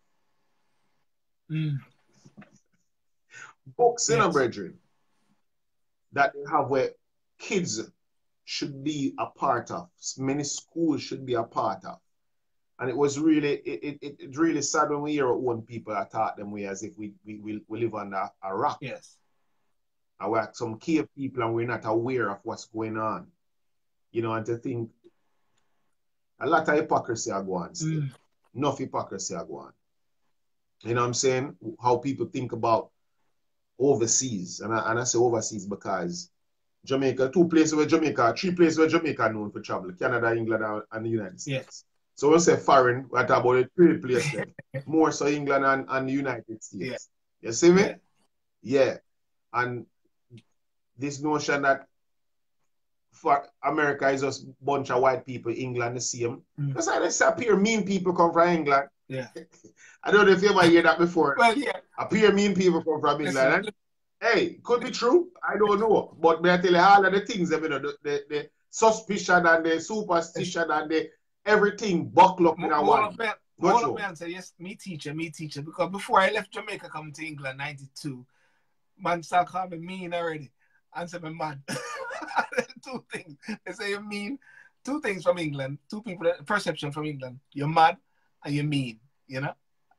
Mm. Books, yes. in a brethren, that they have where kids should be a part of, many schools should be a part of. And it was really, it, it, it really sad when we hear our own people attack them way as if we, we, we, we live under a rock.
Yes.
And we're some cave people and we're not aware of what's going on you know, and to think a lot of hypocrisy are going still. Mm. Enough hypocrisy are going. You know what I'm saying? How people think about overseas. And I, and I say overseas because Jamaica, two places where Jamaica, three places where Jamaica known for travel. Canada, England, and, the United States. Yes. So when we say foreign, we talk about three places. more so England and, and the United States. Yeah. You see me? Yeah. yeah. And this notion that for America is just a bunch of white people, England the same. Mm. That's how they appear mean people come from England.
Yeah.
I don't know if you ever hear that before.
Well, yeah.
Appear mean people come from England. hey, could be true. I don't know. But may I tell you all of the things, you know, the, the, the suspicion and the superstition and the everything buckle up in a one.
All of them say, yes, me teacher, me teacher. Because before I left Jamaica coming to England, 92, man start calling me mean already. And say, I'm mad. two things. They say you mean two things from England, two people perception from England. You're mad and you're mean, you know?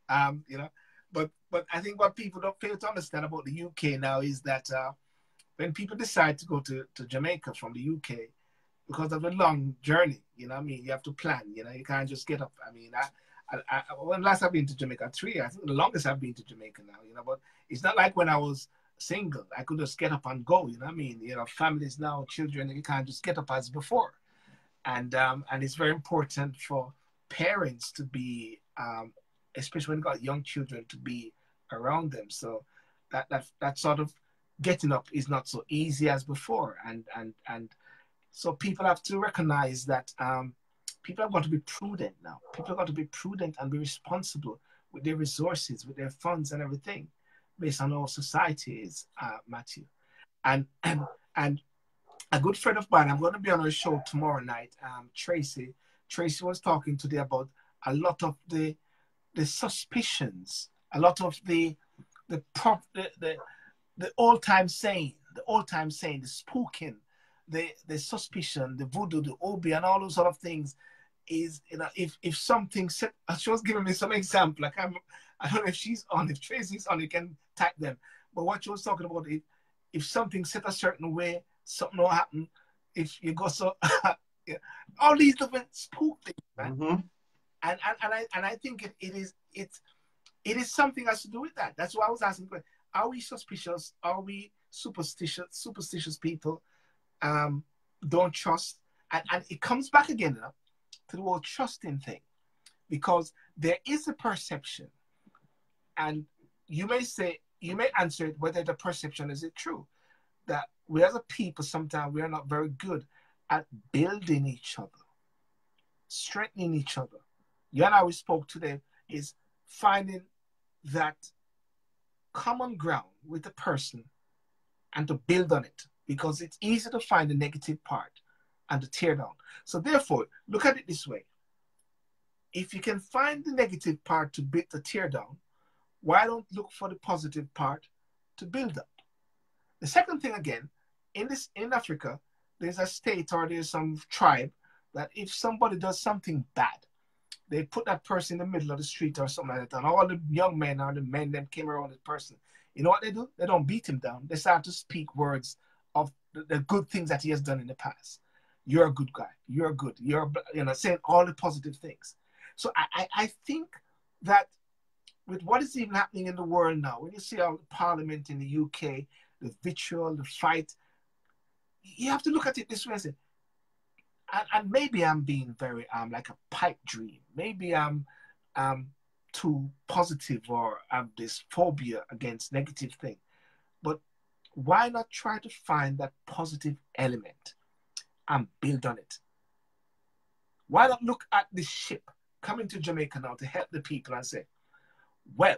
Um, you know. But but I think what people don't fail to understand about the UK now is that uh, when people decide to go to, to Jamaica from the UK, because of the long journey, you know I mean? You have to plan, you know, you can't just get up. I mean, I, I, I, when last I've been to Jamaica, three. I think the longest I've been to Jamaica now, you know. But it's not like when I was single. I could just get up and go. You know what I mean? You know, families now, children, you can't just get up as before. And um, and it's very important for parents to be, um, especially when you got young children, to be around them. So that that that sort of getting up is not so easy as before. And and and so people have to recognize that um, people have got to be prudent now. People have got to be prudent and be responsible with their resources, with their funds and everything based on our societies, uh, Matthew. And, and, and a good friend of mine, I'm going to be on a show tomorrow night, um, Tracy. Tracy was talking today about a lot of the, the suspicions, a lot of the, the, prop, the, the, the old-time saying, the old-time saying, the spooking, the, the suspicion, the voodoo, the obi, and all those sort of things is, you know, if, if something, she was giving me some example, like I'm, I don't know if she's on, if Tracy's on, you can tag them. But what you was talking about, if, if something set a certain way, something will happen. If you go so, yeah, all these different spook things, man. Mm-hmm. And, and and I and I think it, it is it's it is something has to do with that. That's why I was asking. Are we suspicious? Are we superstitious? Superstitious people um, don't trust, and and it comes back again you know, to the whole trusting thing, because there is a perception and you may say, you may answer it whether the perception is it true that we as a people sometimes we are not very good at building each other, strengthening each other. You and I we spoke today is finding that common ground with the person and to build on it because it's easy to find the negative part and to tear down. So therefore, look at it this way. If you can find the negative part to build the tear down, why don't look for the positive part to build up? The second thing again, in this in Africa, there's a state or there's some tribe that if somebody does something bad, they put that person in the middle of the street or something like that, and all the young men or the men then came around the person. You know what they do? They don't beat him down. They start to speak words of the, the good things that he has done in the past. You're a good guy. You're good. You're you know saying all the positive things. So I, I, I think that with what is even happening in the world now, when you see our parliament in the UK, the vitriol, the fight, you have to look at it this way and say, and, and maybe I'm being very um like a pipe dream. Maybe I'm um too positive or I have this phobia against negative thing. But why not try to find that positive element and build on it? Why not look at the ship coming to Jamaica now to help the people and say, well,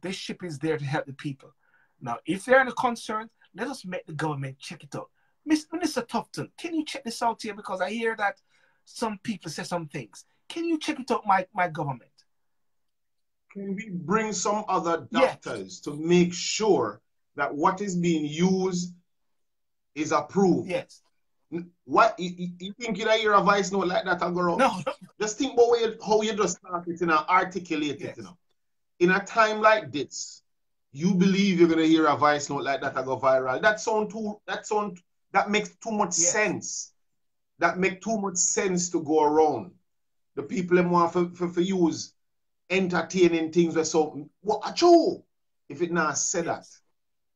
this ship is there to help the people. Now, if there are any concerns, let us make the government check it out. Miss Minister Tufton, can you check this out here? Because I hear that some people say some things. Can you check it out, my, my government?
Can we bring some other doctors yes. to make sure that what is being used is approved?
Yes.
What you, you think you hear a voice note like that and go around?
No.
Just think about you, how you just start it and articulate yes. it, you know. In a time like this, you believe you're gonna hear a voice note like that and go viral. That sound too that sound that makes too much yes. sense. That make too much sense to go around. The people them want for, for, for use entertaining things where so what a true if it not said yes.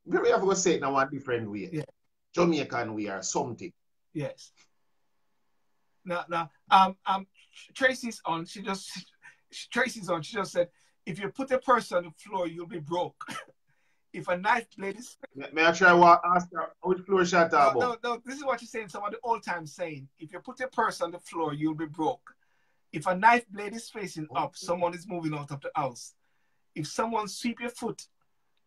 that. We have to say it now a different way.
Yeah.
Jamaican we are something.
Yes. Now, now, um, um, Tracy's on. She just, Tracy's on. She just said, if you put a person on the floor, you'll be broke. if a knife blade is.
May I try what ask her which floor shot
no, no, no, this is what you're saying. Some of the old time saying. If you put a person on the floor, you'll be broke. If a knife blade is facing up, someone is moving out of the house. If someone sweep your foot,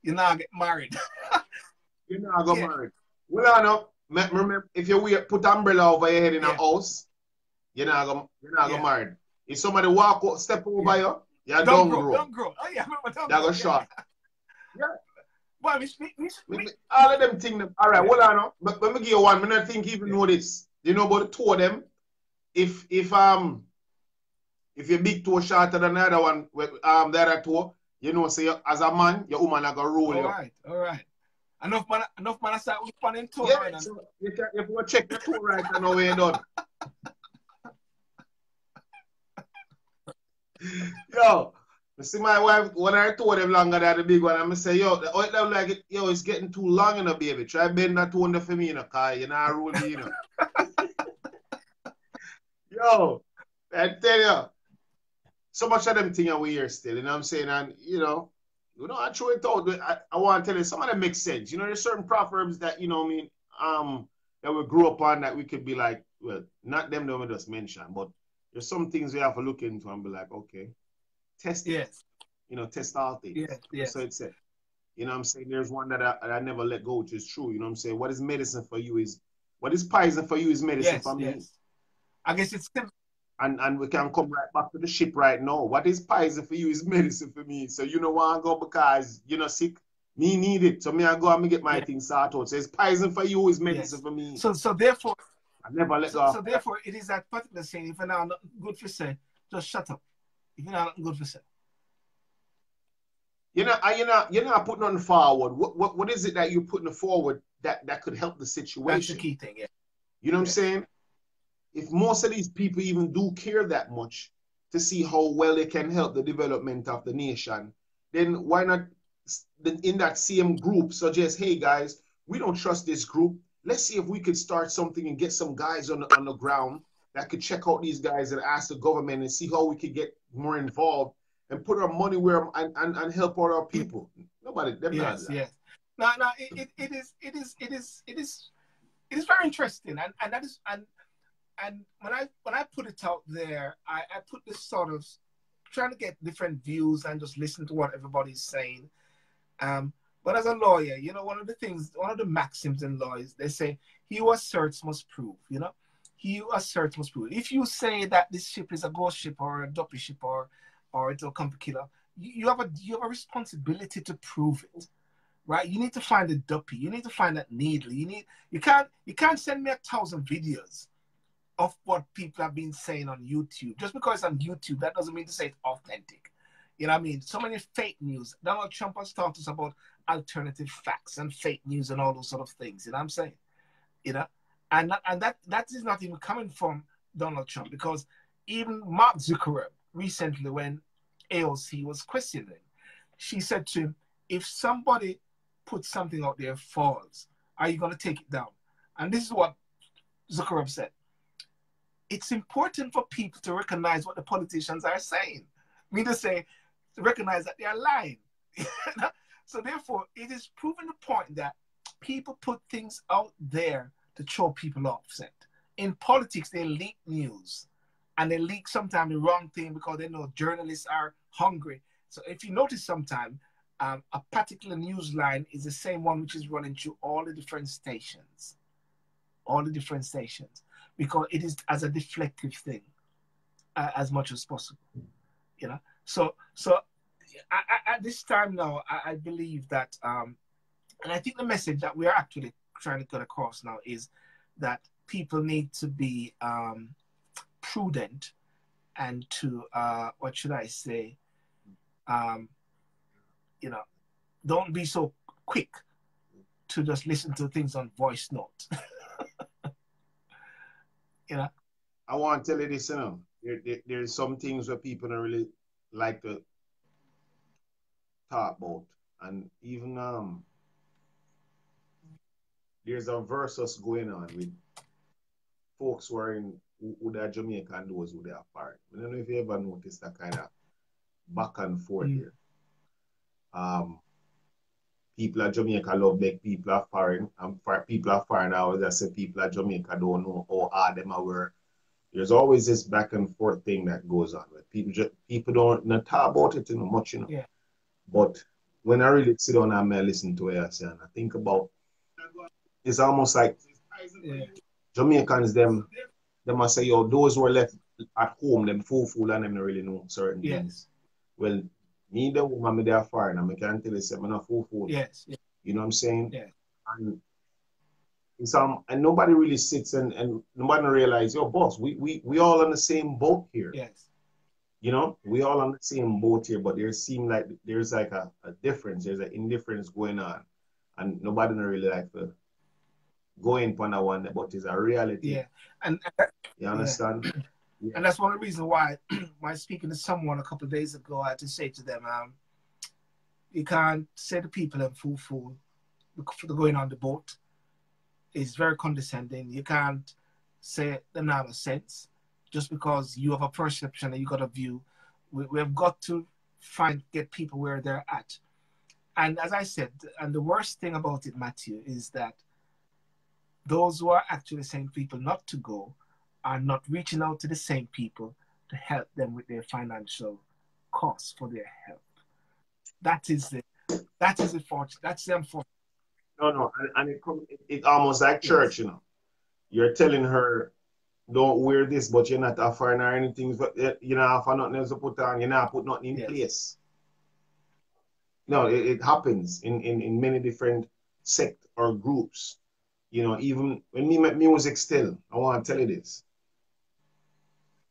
you're not get married.
you're not get yeah. married. Well, I know. Remember, if you wear, put umbrella over your head in yeah. a house, you're not gonna you're not gonna married. If somebody walk step over yeah. you, you're don't grow.
Don't grow. Oh yeah, I remember
don't You're gonna shot.
Yeah. Well, we, we, we,
all of them things. All right, I know. But let me give you one. I think even yeah. know this. You know about the two of them. If if um if your big toe shorter than the other one, um the other toe, you know, say so as a man, your woman are gonna roll
all
you.
All right, all right. Enough man, enough man I start with pan toe
yeah, right so you can if you check the toe right and now we're done. yo, I see my wife when I told them longer than the big one, I'm say, yo, the oil like it, yo, it's getting too long in you know, a baby. Try bend that under for me, you know, cause you know, I rule me, you know. yo, I tell you, so much of them things are we hear still, you know what I'm saying? And you know, you know, I truly thought I, I want to tell you some of them make sense. You know, there's certain proverbs that, you know, I mean, um, that we grew up on that we could be like, well, not them that we just mentioned, but there's some things we have to look into and be like, okay, test it.
Yes.
You know, test all things.
Yes. yes.
So it's it. You know I'm saying? There's one that I, I never let go, which is true. You know I'm saying? What is medicine for you is what is poison for you is medicine
yes,
for me.
Yes. I guess it's
and and we can come right back to the ship right now. What is poison for you is medicine for me. So you know why I go because you're not sick. Me need it. So me I go and me get my yeah. things sorted out. So it's poison for you is medicine yes. for me.
So so therefore
I never let
so,
go.
So therefore it is that particular saying, if you're not good for say, just shut up. If you're not good for say.
You're not, you're not, you're not putting on forward. What, what, what is it that you're putting forward that, that could help the situation?
That's the key thing, yeah.
You know what I'm saying? if most of these people even do care that much to see how well they can help the development of the nation, then why not in that same group suggest, hey guys, we don't trust this group. Let's see if we could start something and get some guys on the, on the ground that could check out these guys and ask the government and see how we could get more involved and put our money where and, and, and help out our people. Nobody,
yes, yes. No, no, it, it, it is, it is, it is, it is it is very interesting, and and that is and and when I when I put it out there, I, I put this sort of trying to get different views and just listen to what everybody's saying. Um, but as a lawyer, you know, one of the things, one of the maxims in law is they say, he who asserts must prove, you know? He who asserts must prove. If you say that this ship is a ghost ship or a duppy ship or or it's a company killer, you, have a you have a responsibility to prove it. Right? You need to find the duppy. You need to find that needle. You need you can't you can't send me a thousand videos of what people have been saying on YouTube. Just because it's on YouTube, that doesn't mean to say it's authentic. You know what I mean? So many fake news. Donald Trump has talked us about alternative facts and fake news and all those sort of things. You know what I'm saying? You know, and and that that is not even coming from Donald Trump because even Mark Zuckerberg recently, when AOC was questioning, she said to him, "If somebody puts something out there false, are you going to take it down?" And this is what Zuckerberg said. It's important for people to recognize what the politicians are saying. I mean to say, recognize that they are lying. So therefore, it is proven the point that people put things out there to throw people off set. In politics, they leak news and they leak sometimes the wrong thing because they know journalists are hungry. So if you notice sometimes um, a particular news line is the same one which is running through all the different stations, all the different stations, because it is as a deflective thing uh, as much as possible, you know. So so I, at this time now, I, I believe that, um, and I think the message that we are actually trying to get across now is that people need to be um, prudent and to, uh, what should I say, um, you know, don't be so quick to just listen to things on voice note. you know?
I want to tell you this, you know, there, there, there's some things where people don't really like to talk about. And even um there's a versus going on with folks who are in who, are Jamaica and those who they are foreign. I don't know if you ever noticed that kind of back and forth mm. here. Um people at Jamaica love make people are foreign and for people are foreign I always say people at Jamaica don't know how hard them are where there's always this back and forth thing that goes on. With people just people don't not talk about it know, much, you know.
Yeah.
But when I really sit down and I listen to what you're I think about it's almost like yeah. Jamaicans them them I say, yo, those who are left at home, them full fool and them really know certain
yes.
things. Well, me the woman me there far and I can't tell you say I'm not full fool.
Yes. yes.
You know what I'm saying?
Yeah.
And some um, and nobody really sits and, and nobody realize, yo, boss, we, we we all on the same boat here.
Yes
you know, we all on the same boat here, but there seem like there's like a, a difference, there's an indifference going on, and nobody really like to go in on that one, but it's a reality.
Yeah, and
you understand.
Yeah. And that's one of the reasons why, when speaking to someone a couple of days ago, I had to say to them, um, you can't say to people in full fool for going on the boat. It's very condescending. You can't say them not a sense just because you have a perception and you got a view. We, we have got to find get people where they're at. And as I said, and the worst thing about it, Matthew, is that those who are actually saying people not to go are not reaching out to the same people to help them with their financial costs for their health. That is the that is the fortune. That's the unfortunate.
No, no, and, and it, it, it almost like church, yes. you know. You're telling her don't wear this, but you're not offering or anything. But you know, offer nothing else to put on. You're not put nothing in yes. place. No, it, it, happens in, in, in many different sect or groups. You know, even when me make music still, I want to tell you this.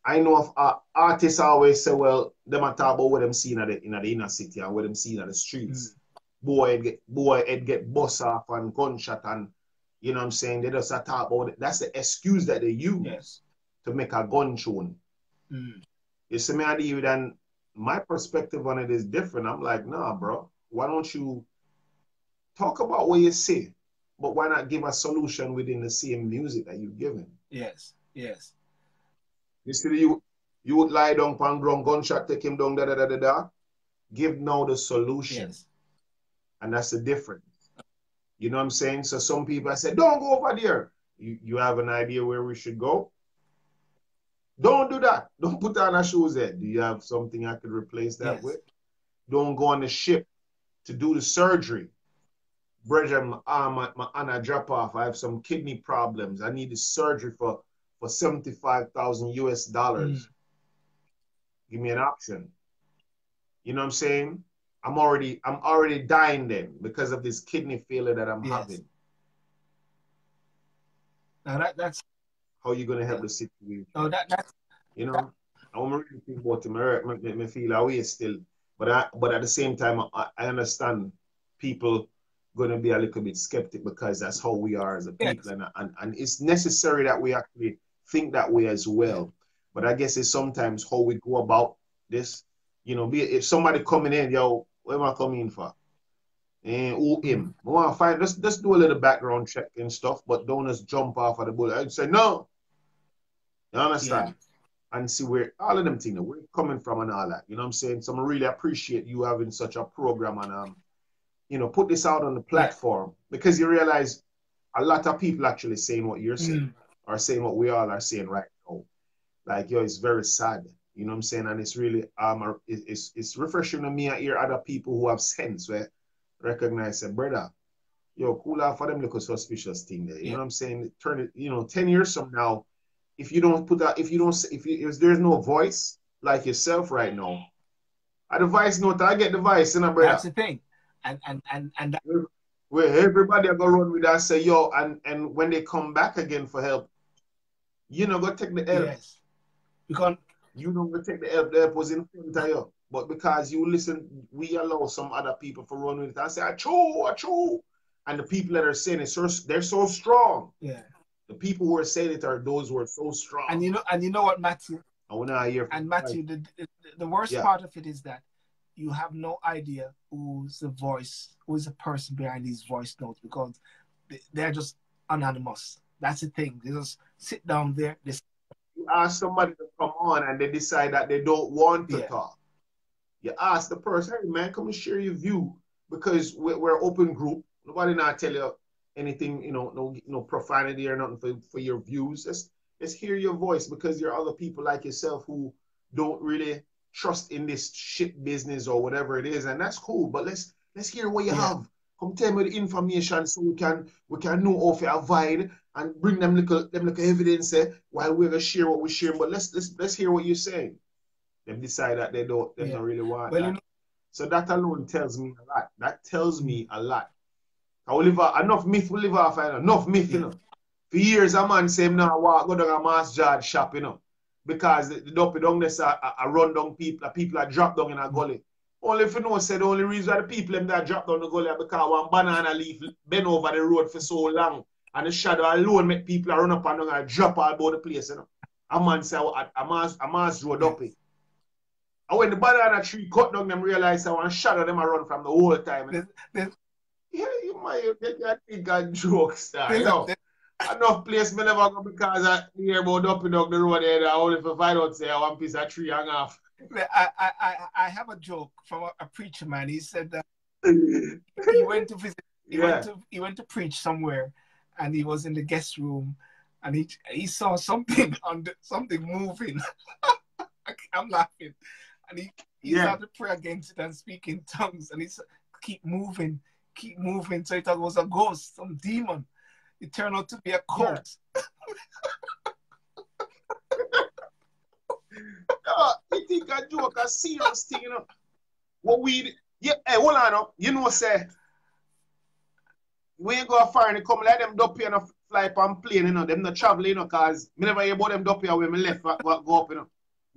I know of uh, artists always say, well, them a talk about what them seeing in the, in the inner city and what them seeing in the streets. Mm. Boy, it get, boy, it get bust off and gunshot and you know what I'm saying? They just talk about it. That's the excuse that they use
yes.
to make a gun tune.
Mm.
You see me, I then my perspective on it is different. I'm like, nah, bro. Why don't you talk about what you see, but why not give a solution within the same music that you've given?
Yes, yes.
You see, you you would lie down, pan ground, gunshot, take him down, da da da da da. Give now the solution,
yes.
and that's the difference. You know what I'm saying? So some people I said, don't go over there. You you have an idea where we should go? Don't do that. Don't put on a shoes head. Do you have something I could replace that
Yes.
with? Don't go on the ship to do the surgery. Brethren, my arm, my, my Anna drop off. I have some kidney problems. I need the surgery for, for 75,000 US dollars.
Mm.
Give me an option. You know what I'm saying? I'm already I'm already dying then because of this kidney failure that I'm
Yes.
having.
Now that that's
How you gonna help the situation?
no that that's
You know, I want to really think about it. Make me- me feel away still, but I, but at the same time, I, I understand people going to be a little bit skeptic because that's how we are as a
Yes.
people, and, and and it's necessary that we actually think that way as well. But I guess it's sometimes how we go about this. You know, be if somebody coming in, yo, what am I coming in for? And who him? I want to find. Let's let's do a little background check and stuff, but don't just jump off of the bullet. I'd say no. You understand? and see where all of them things, where coming from and all that. You know what I'm saying? So I really appreciate you having such a program and um, you know, put this out on the platform because you realize a lot of people actually saying what you're saying
Mm.
are saying what we all are saying right now. Like yo, it's very sad. You know what I'm saying? And it's really um it's it's refreshing to me to hear other people who have sense where recognize a brother. Yo, cool off for them little suspicious thing there. You
Yeah.
know what I'm saying? Turn it, you know, 10 years from now, if you don't put that, if you don't, if, you, if there's no voice like yourself right now, I the voice note, I get the voice, you know, brother.
that's the thing, and and and and that,
Where everybody are gonna run with that, say, yo, and and when they come back again for help, you know, go take the help.
yes, because
You don't take the help. The help was in front of you, but because you listen, we allow some other people to run with it. I say, achoo, achoo, and the people that are saying it, so they're so strong.
yeah,
The people who are saying it are those who are so strong.
and you know and you know what Matthew
I want to hear from
and Matthew the the, the worst
Yeah.
part of it is that you have no idea who's the voice, who's the person behind these voice notes because they, they're just anonymous. That's the thing. They just sit down there. They
you ask somebody to come on and they decide that they don't want to
Yeah.
talk. You ask the person, hey man, come and share your view because we're, we're open group. Nobody not tell you anything, you know, no no profanity or nothing for, for your views. Let's let's hear your voice because there are other people like yourself who don't really trust in this shit business or whatever it is, and that's cool. But let's let's hear what you
Yeah.
have. Come tell me the information so we can we can know how to avoid and bring them little them little evidence eh, while we're gonna share what we're sharing. But let's let's let's hear what you're saying. Them decide that they don't they
Yeah.
don't really want
well,
that.
you know,
So that alone tells me a lot. That tells me a lot. I will live off, enough myth will live off, know. enough myth, you know. For years, a man say now walk go down a mass yard shop, you know. Because the, the dopey down there, a, a, a run down people, people are drop down in a gully. Only if you know, said the only reason why the people them that drop down the gully are because one banana leaf been over the road for so long. And the shadow alone make people run up and down and drop all about the place, you know. A man say oh, a, a mass a mass road up it. And when the banana tree cut down, them realize that one shadow them a run from the whole time. you know.
There's-
Yeah, you might you think a joke star.
there's
You
a-
know, enough place me never go because I hear about up and down the road there. I only for find out say one piece of tree hang off.
I, I, I, I have a joke from a, a preacher man. He said that he went to visit. He
Yeah.
went to he went to preach somewhere, and he was in the guest room, and he he saw something on the, something moving. I'm laughing, and he he
Yeah.
started to pray against it and speak in tongues, and he said, "Keep moving, keep moving." So he thought it was a ghost, some demon. It turned out to be a cult.
Uh, you think a joke a serious thing, you know? What we yeah, hey, hold on now. You know, say we ain't go far and come like them duppy and fly on plane, you know, them not travel, you know, cause me never hear about them duppy when me left wa- wa- go up, you know.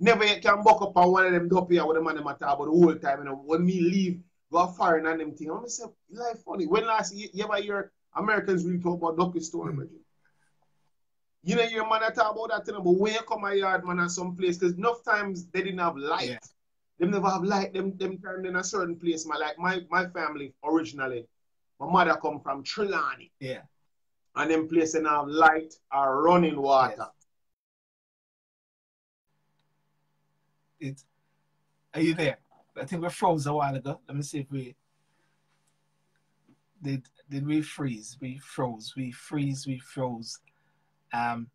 Never yet can buck up on one of them duppy with the man them a talk about the whole time, you know. When me leave, go far and them thing. I'm say, life funny. When last you, you ever hear Americans really talk about duppy story,
Mm.
You know, your man talk about that, you know, but when you come a yard, man, at some place, because enough times they didn't have light.
Yeah.
Them never have light. Them them turned in a certain place. My like my my family originally, my mother come from Trelawny,
Yeah.
and them place they have light or running water.
It's, are you there? I think we froze a while ago. Let me see if we did. Did we freeze? We froze. We freeze. We froze. Um,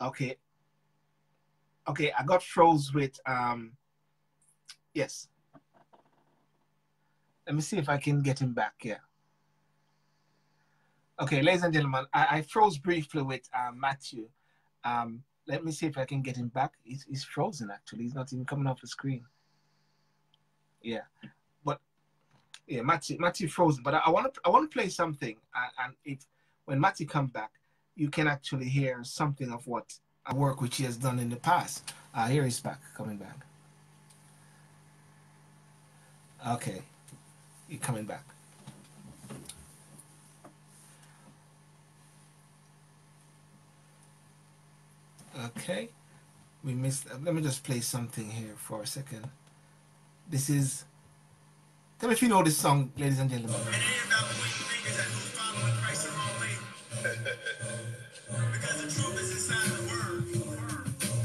okay. Okay, I got froze with um yes. Let me see if I can get him back here. Okay, ladies and gentlemen, I, I froze briefly with uh, Matthew. Um, let me see if I can get him back. He's, he's frozen actually. He's not even coming off the screen. Yeah, but yeah, Matthew, Matthew frozen. But I want to I want to play something, and, and if when Matthew come back, you can actually hear something of what a work which he has done in the past. Uh, here he's back, coming back. Okay, he's coming back. Okay, we missed. Uh, let me just play something here for a second. This is. Tell me if you know this song, ladies and gentlemen.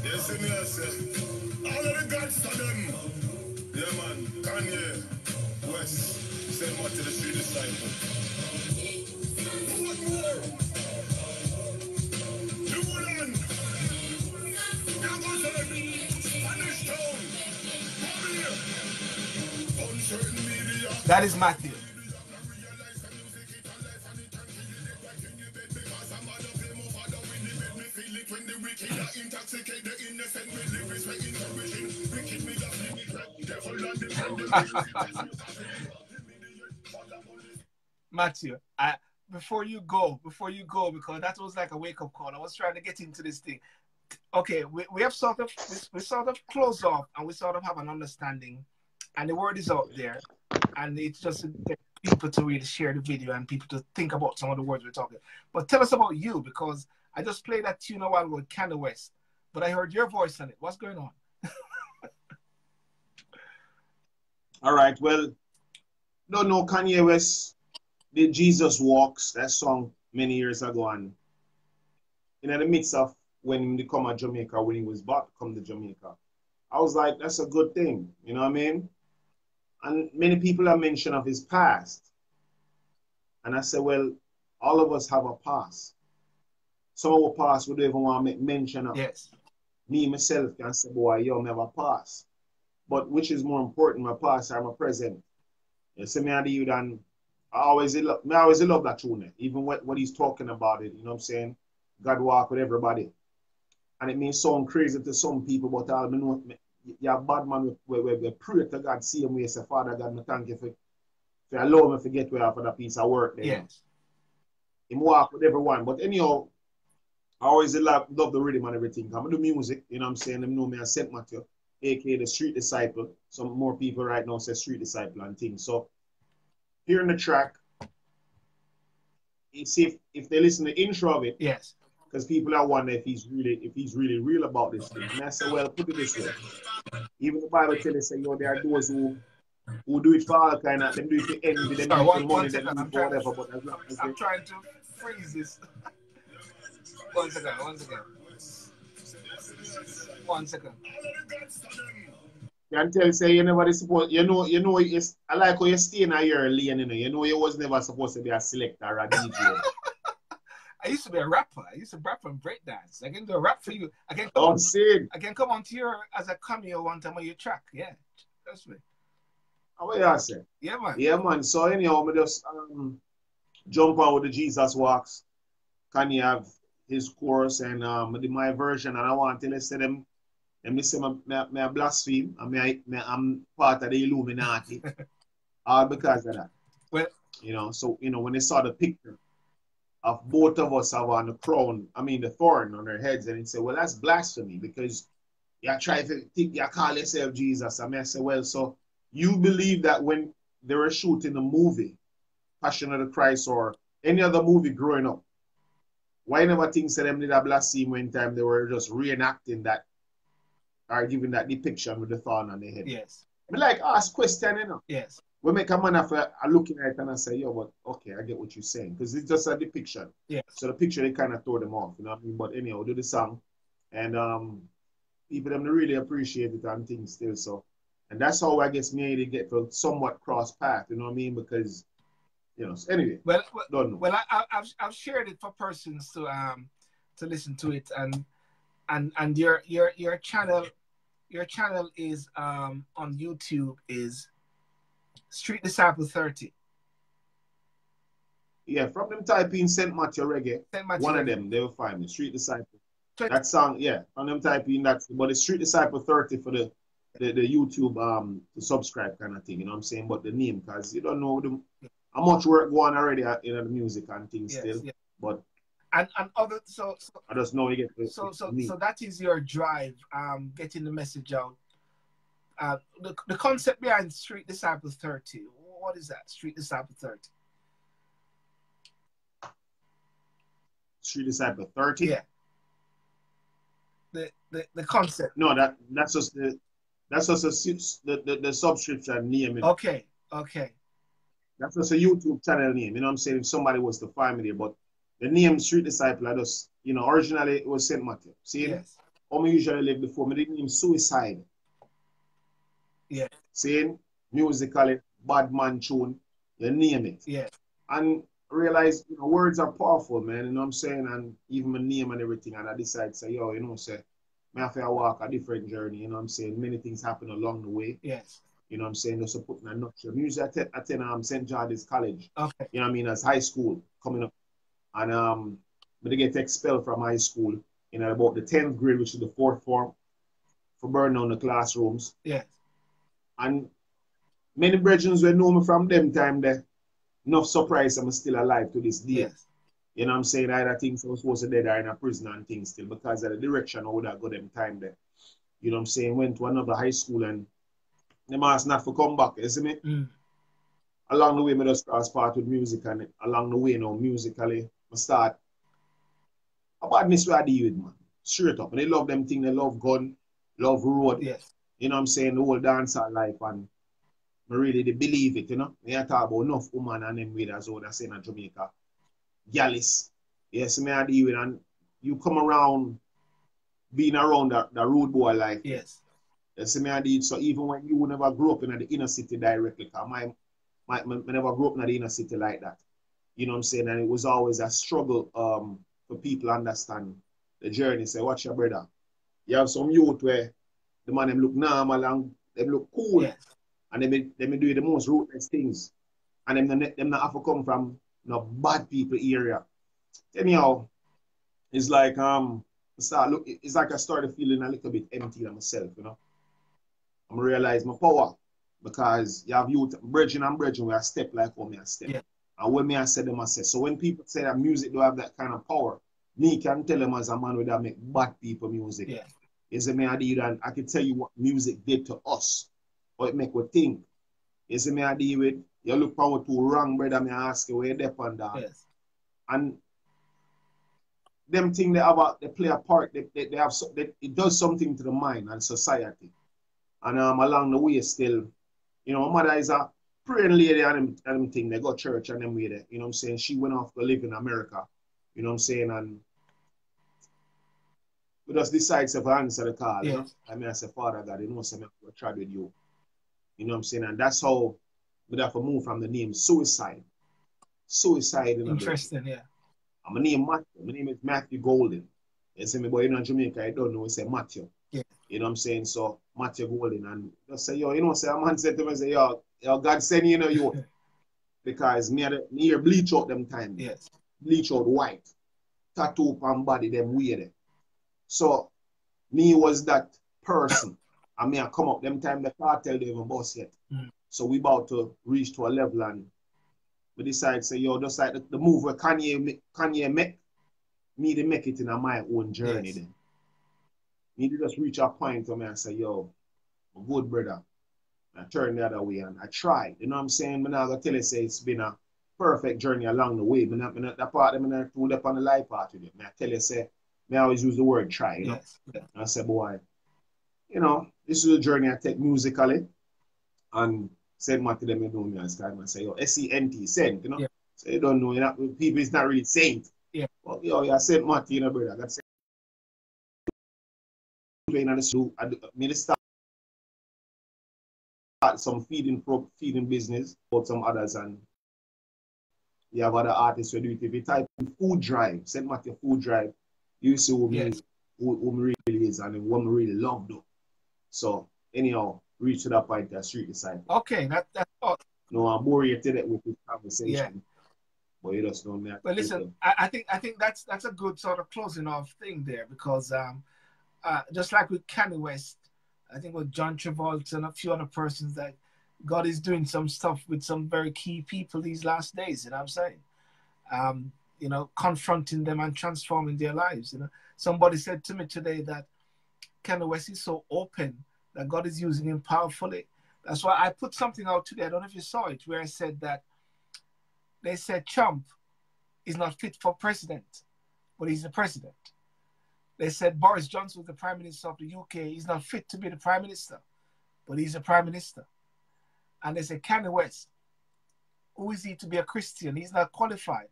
Yes, and yes. All of the gods to them. Man. Kanye, West, send more to the street disciple. What more? That is Matthew. Matthew, I, before you go, before you go, because that was like a wake up call. I was trying to get into this thing. Okay, we, we have sort of we, we sort of close off and we sort of have an understanding, and the word is out there, and it's just people to really share the video and people to think about some of the words we're talking. But tell us about you because I just played that tune a while ago Kanye West, but I heard your voice on it. What's going on?
All right. Well, no, no, Kanye West did Jesus Walks, that song many years ago. And in the midst of when he come to Jamaica, when he was about to come to Jamaica, I was like, that's a good thing. You know what I mean? And many people have mentioned of his past. And I said, well, all of us have a past. Some of our past we don't even want to make mention of.
Yes.
Me, myself, can say, boy, yo, I have a past. But which is more important, my past or my present? You see me and you and I always love I always love that tune, eh? even when, when he's talking about it, you know what I'm saying? God walk with everybody. And it may sound crazy to some people, but I know you're a bad man we, we, we pray to God same way, say, Father God, I thank you for, for allowing me to get where for that piece of work there.
Yes.
Him walk with everyone. But anyhow, I always love, love the rhythm and everything. I'm do music, you know what I'm saying? Them know me as St. Matthew aka the Street Disciple. Some more people right now say Street Disciple and things. So here in the track, you see if, if they listen to the intro of it,
yes,
because people are wondering if he's really if he's really real about this thing. And I say, well, put it this way. Even the Bible tells us, you know, there are those who who do it for all kind of, them do it for envy, them do it for money, them do it for whatever. But as long as
I'm trying to freeze this. one second, one second. One second.
Can tell say you never supposed you know you know it's I like how you stay in a year lane, you know. You know you was never supposed to be a selector or a DJ.
I used to be a rapper. I used to rap and breakdance. I can do a rap for you. I can come
oh,
on,
saying.
I can come on to your as a cameo one time on your track. Yeah. That's me.
How what you say?
Yeah man.
Yeah man. So anyhow, me just um, jump on with the Jesus walks. Can you have his course and um my version and I want to say them and me say me, me blaspheme and me, me, I'm part of the Illuminati. all because of that.
Well,
you know, so you know when they saw the picture of both of us have on the crown, I mean the thorn on their heads, and they say, Well, that's blasphemy because you try to think you call yourself Jesus. I mean I say, Well, so you believe that when they were shooting a movie, Passion of the Christ or any other movie growing up, why never think say them did a blaspheme when time they were just reenacting that or giving that depiction with the thorn on the head?
yes.
I like ask question, you know.
Yes.
We make a man I looking at it and I say, yo, but okay, I get what you're saying. Because it's just a depiction.
Yeah.
So the picture they kind of throw them off, you know what I mean? But anyhow, do the song. And um people them really appreciate it and things still. So and that's how I guess me to get to somewhat cross path, you know what I mean? Because you know. So anyway,
well, well,
don't know.
well I, have I've shared it for persons to um to listen to it, and and and your your your channel your channel is um on YouTube is Street Disciple thirty.
Yeah, from them type in Saint Matthew Reggae,
Saint Matthew
one
Reggae.
of them, they will find me. Street Disciple.
Twenty-
That song, yeah, from them type in that, but it's Street Disciple 30 for the the, the YouTube um to subscribe kind of thing, you know what I'm saying? But the name, because you don't know the, how much work go on already uh, in the music and things
Yes,
still.
yes.
But
And and other so so
I just know you get the,
so so,
me.
so that is your drive um getting the message out uh the, the concept behind street disciple 30 what is that street disciple 30
Street Disciple 30.
yeah the the, the concept
No, that that's just the that's just a, the, the, the subscription name.
okay okay
That's just a YouTube channel name. You know what I'm saying? If somebody was to find me there, but the name Street Disciple, I just, you know, originally it was St. Matthew. See,
yes
how me usually live before, me didn't name Suicide.
Yeah.
Saying musically, bad man tune, you name it.
Yeah.
And realize, you know, words are powerful, man. You know what I'm saying? And even my name and everything. And I decide, to say, yo, you know, say, me have to walk a different journey. You know what I'm saying? Many things happen along the way.
yes
You know what I'm saying? Just to put in a nutshell. Usually I attend, attend um, St. George's College,
okay
you know what I mean, as high school coming up. And um, but they get expelled from high school in about the 10th grade, which is the fourth form, for burning down the classrooms.
yes
And many brethren will know me from them time there. Enough surprise I'm still alive to this day.
yes
You know what I'm saying? I either things I was supposed to dead or in a prison and things still because of the direction I would have got them time there. You know what I'm saying? Went to another high school and them asked not for come back, you see me?
mm.
Along the way, me just start part with music and along the way, you know, musically, I start a badness where I deal with, man. Straight up. And they love them thing, they love gun, love road,
yes
you know what I'm saying, the whole dancer life and I really they believe it, you know. They talk about enough woman and them with as well that's in Jamaica. Gallus. Yes, me I deal with and you come around being around that, that road boy life.
yes
You see me I did so even when you never grew up in the inner city directly, cause my, my, my, never grew up in the inner city like that. You know what I'm saying? And it was always a struggle um for people to understand the journey. Say, watch your brother. You have some youth where the man them look normal and them look cool
yes
and they be, they be doing the most ruthless things. And them, them, them not have to come from you know, bad people area. Anyhow, it's like um start look it's like I started feeling a little bit empty of myself, you know. I'm realize my power because you have youth bridging and bridging where I step like how me I step.
Yeah.
And when me I say them I say. So when people say that music don't have that kind of power, me can tell them as a man that make bad people music.
Yeah.
Is it me I did and I can tell you what music did to us. Or it make we think. Is it me I deal with? You look power too wrong, brother, me ask you where they on that.
yes
And them thing they have a, they play a part. They, they, they have so, they, it does something to the mind and society. And um along the way still, you know, my mother is a praying lady and them, and them thing. They got church and them way there. You know what I'm saying? She went off to live in America. You know what I'm saying? And we just decide to answer the call. You know?
Yes.
I mean, I say, Father God, you know, say, I'm going to try with you. You know what I'm saying? And that's how we have to move from the name suicide. Suicide. You know,
interesting yeah
I'm name Matthew. My name is Matthew Golding. You see me, but you know in Jamaica, I don't know, say Matthew.
Yeah.
You know what I'm saying? So Matthew Golding and just say, yo, you know, what I say a man said to me, say, yo, yo, God send you, know, you because me, here bleach out them time.
yes
Bleach out white. Tattoo on body, them weird. So me was that person. I mean I come up them time the cartel they even boss yet.
Mm.
So we about to reach to a level and we decide say yo just like the, the move where Kanye Kanye make me to make it in my own journey
Yes.
then. Me to just reach a point where me I say yo, good brother. I turn the other way and I tried. You know what I'm saying? I'm not gonna tell you say it's been a perfect journey along the way. But not, not that part I'm not too up on the life part of it. Me I tell you say me always use the word try, you know.
yes.
I said, boy, you know, this is a journey I take musically and send my to them, you know me as time. I say, yo, S-E-N-T, sent, you know.
Yeah.
So you don't know, you know, people is not really saint.
Yeah.
But yo, you sent Matty, you know, brother. I got sent playing on the sloop. I start some feeding feeding business, but some others and you have other artists who do it. If you type food drive, St. Matthew food drive, you see who yes. me who, who me really is and what me really love though. So anyhow, reach to that point that street decide.
Okay, that that's all.
No, I'm more to it with this conversation. Yeah. But you just don't
But listen, I, I, think I think that's that's a good sort of closing off thing there because um uh, just like with Kanye West, I think with John Travolta and a few other persons that God is doing some stuff with some very key people these last days, you know what I'm saying? Um, you know, confronting them and transforming their lives. You know, somebody said to me today that Kanye West is so open that God is using him powerfully. That's why I put something out today. I don't know if you saw it, where I said that they said Trump is not fit for president, but he's the president. They said Boris Johnson was the prime minister of the UK. He's not fit to be the prime minister, but he's a prime minister. And they said Kanye West, who is he to be a Christian? He's not qualified.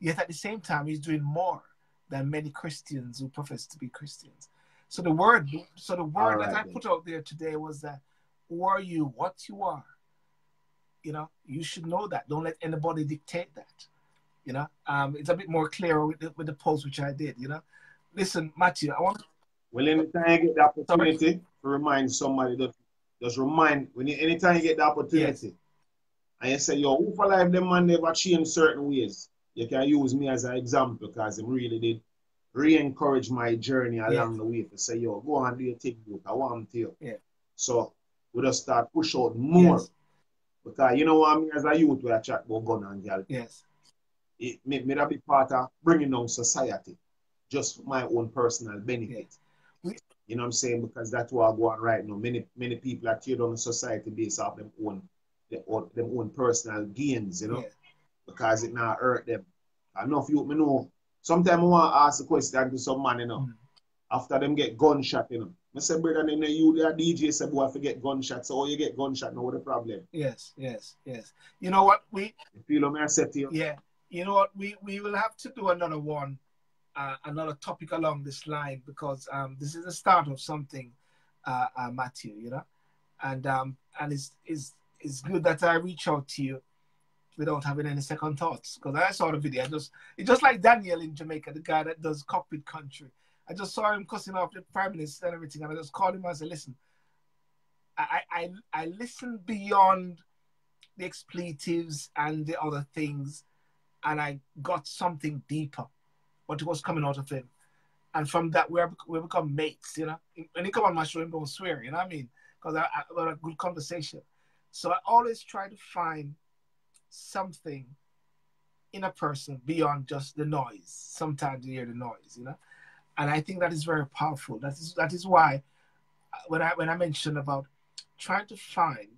Yet at the same time, he's doing more than many Christians who profess to be Christians. So the word, so the word right, that I put out there today was that who are you, what you are. You know, you should know that. Don't let anybody dictate that. You know, um, it's a bit more clear with the, with the post which I did. You know, listen, Matthew, I want.
Well, anytime you get the opportunity Sorry. to remind somebody, just, just remind when you anytime you get the opportunity, yes. and you say, "Yo, who for life them man never change certain ways." you can use me as an example because it really did re-encourage my journey along the way to say, yo, go and do your thing, look, I want to.
Yeah.
So we just start push out more. Yes. Because you know what I mean, as a youth, we are chat about gun and girl.
Yes.
It made me be part of bringing down society just for my own personal benefit. We, you know what I'm saying? Because that's what I go on right now. Many many people are teared on the society based off them own their own, them own personal gains, you know? Yeah because it not hurt them. I know if you me know. Sometimes I want to ask a question to some man, you know, mm. after them get gunshot, you know. I say, brother, then you the DJ say, boy, I forget gunshot. So you get gunshot, no what the problem.
Yes, yes, yes. You know what we
you feel what I said to you?
Yeah. You know what, we we will have to do another one, uh, another topic along this line because um this is the start of something, uh, uh Matthew, you know. And um and it's it's it's good that I reach out to you without having any second thoughts. Because I saw the video, I just it's just like Daniel in Jamaica, the guy that does cockpit country. I just saw him cussing off the prime minister and everything, and I just called him and said, "Listen, I I I listen beyond the expletives and the other things, and I got something deeper, what was coming out of him." And from that, we, are, we become mates, you know. When he come on my show, he don't swear, you know what I mean? Because I, I got a good conversation. So I always try to find something in a person beyond just the noise. Sometimes you hear the noise, you know, and I think that is very powerful. That is that is why uh, when I when I mentioned about trying to find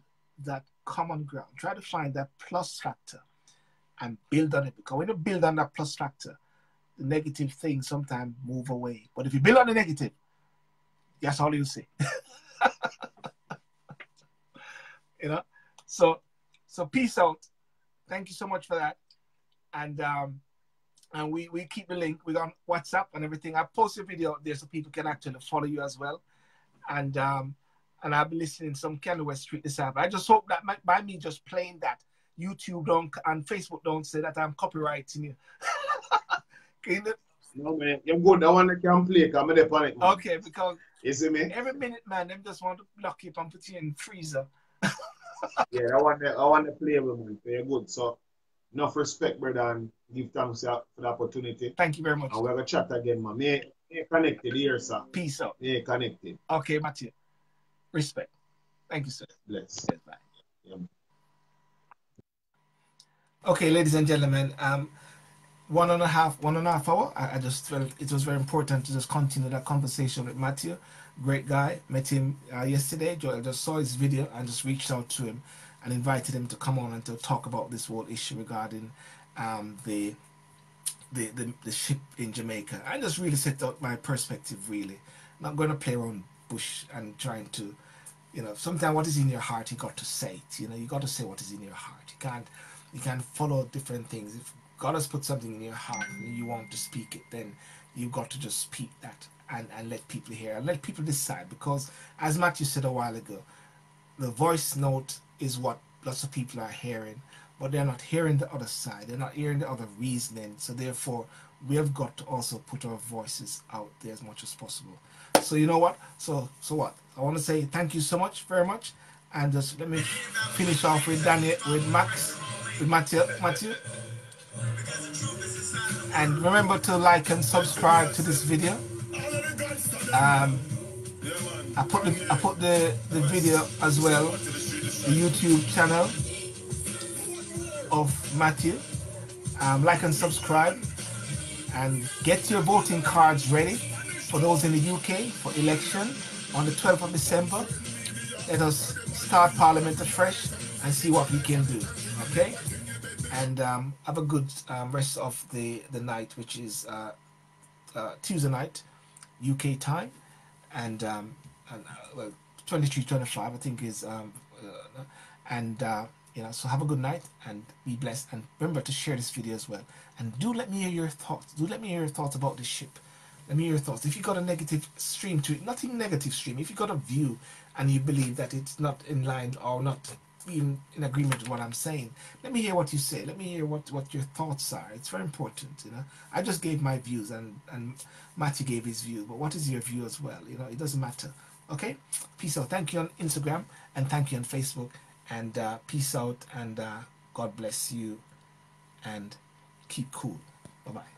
that common ground, try to find that plus factor, and build on it. Because when you build on that plus factor, the negative things sometimes move away. But if you build on the negative, that's all you'll see. you know, so so peace out thank you so much for that. And um, and we we keep the link. We got WhatsApp and everything. I post a video there so people can actually follow you as well. And um, and I'll be listening some Kanye West Street this afternoon. I just hope that by me just playing that, YouTube don't and Facebook don't say that I'm copyrighting you.
you no man, you're good. I want to can play. Come in on it.
Man. Okay, because
you see me
every minute, man, them just want to lock you up and put you in freezer.
yeah, I want to I want to play with man. Very good. So enough respect, brother, and give thanks for the opportunity.
Thank you very much.
And we're gonna chat again, man. May, may connected here, sir.
Peace out.
May connected.
Okay, Matthew. Respect. Thank you, sir.
Bless.
Yes, bye. Yeah. Okay, ladies and gentlemen, um, one and a half, one and a half hour. I, I just felt it was very important to just continue that conversation with Matthew great guy. Met him uh, yesterday. I just saw his video and just reached out to him and invited him to come on and to talk about this whole issue regarding um, the, the, the the ship in Jamaica. I just really set out my perspective. Really, not going to play around bush and trying to, you know, sometimes what is in your heart, you got to say it. You know, you got to say what is in your heart. You can't you can't follow different things. If God has put something in your heart and you want to speak it, then you've got to just speak that and, and let people hear and let people decide because as Matthew said a while ago, the voice note is what lots of people are hearing, but they're not hearing the other side. They're not hearing the other reasoning. So therefore, we have got to also put our voices out there as much as possible. So you know what? So so what? I want to say thank you so much, very much, and just let me finish off with Daniel, with Max, with Matthew, Matthew. And remember to like and subscribe to this video. Um, I put the I put the the video as well, the YouTube channel of Matthew. Um, like and subscribe, and get your voting cards ready for those in the UK for election on the 12th of December. Let us start Parliament afresh and see what we can do. Okay? And um, have a good um, rest of the, the night, which is uh, uh, Tuesday night, UK time. And, um, and uh, well, 23 25, I think is. Um, uh, and, uh, you know, so have a good night and be blessed. And remember to share this video as well. And do let me hear your thoughts. Do let me hear your thoughts about this ship. Let me hear your thoughts. If you got a negative stream to it, nothing negative stream. If you got a view and you believe that it's not in line or not in, in agreement with what I'm saying, let me hear what you say. Let me hear what, what your thoughts are. It's very important, you know. I just gave my views and, and Matthew gave his view, but what is your view as well? You know, it doesn't matter. Okay? Peace out. Thank you on Instagram and thank you on Facebook. And uh, peace out and uh, God bless you and keep cool. Bye bye.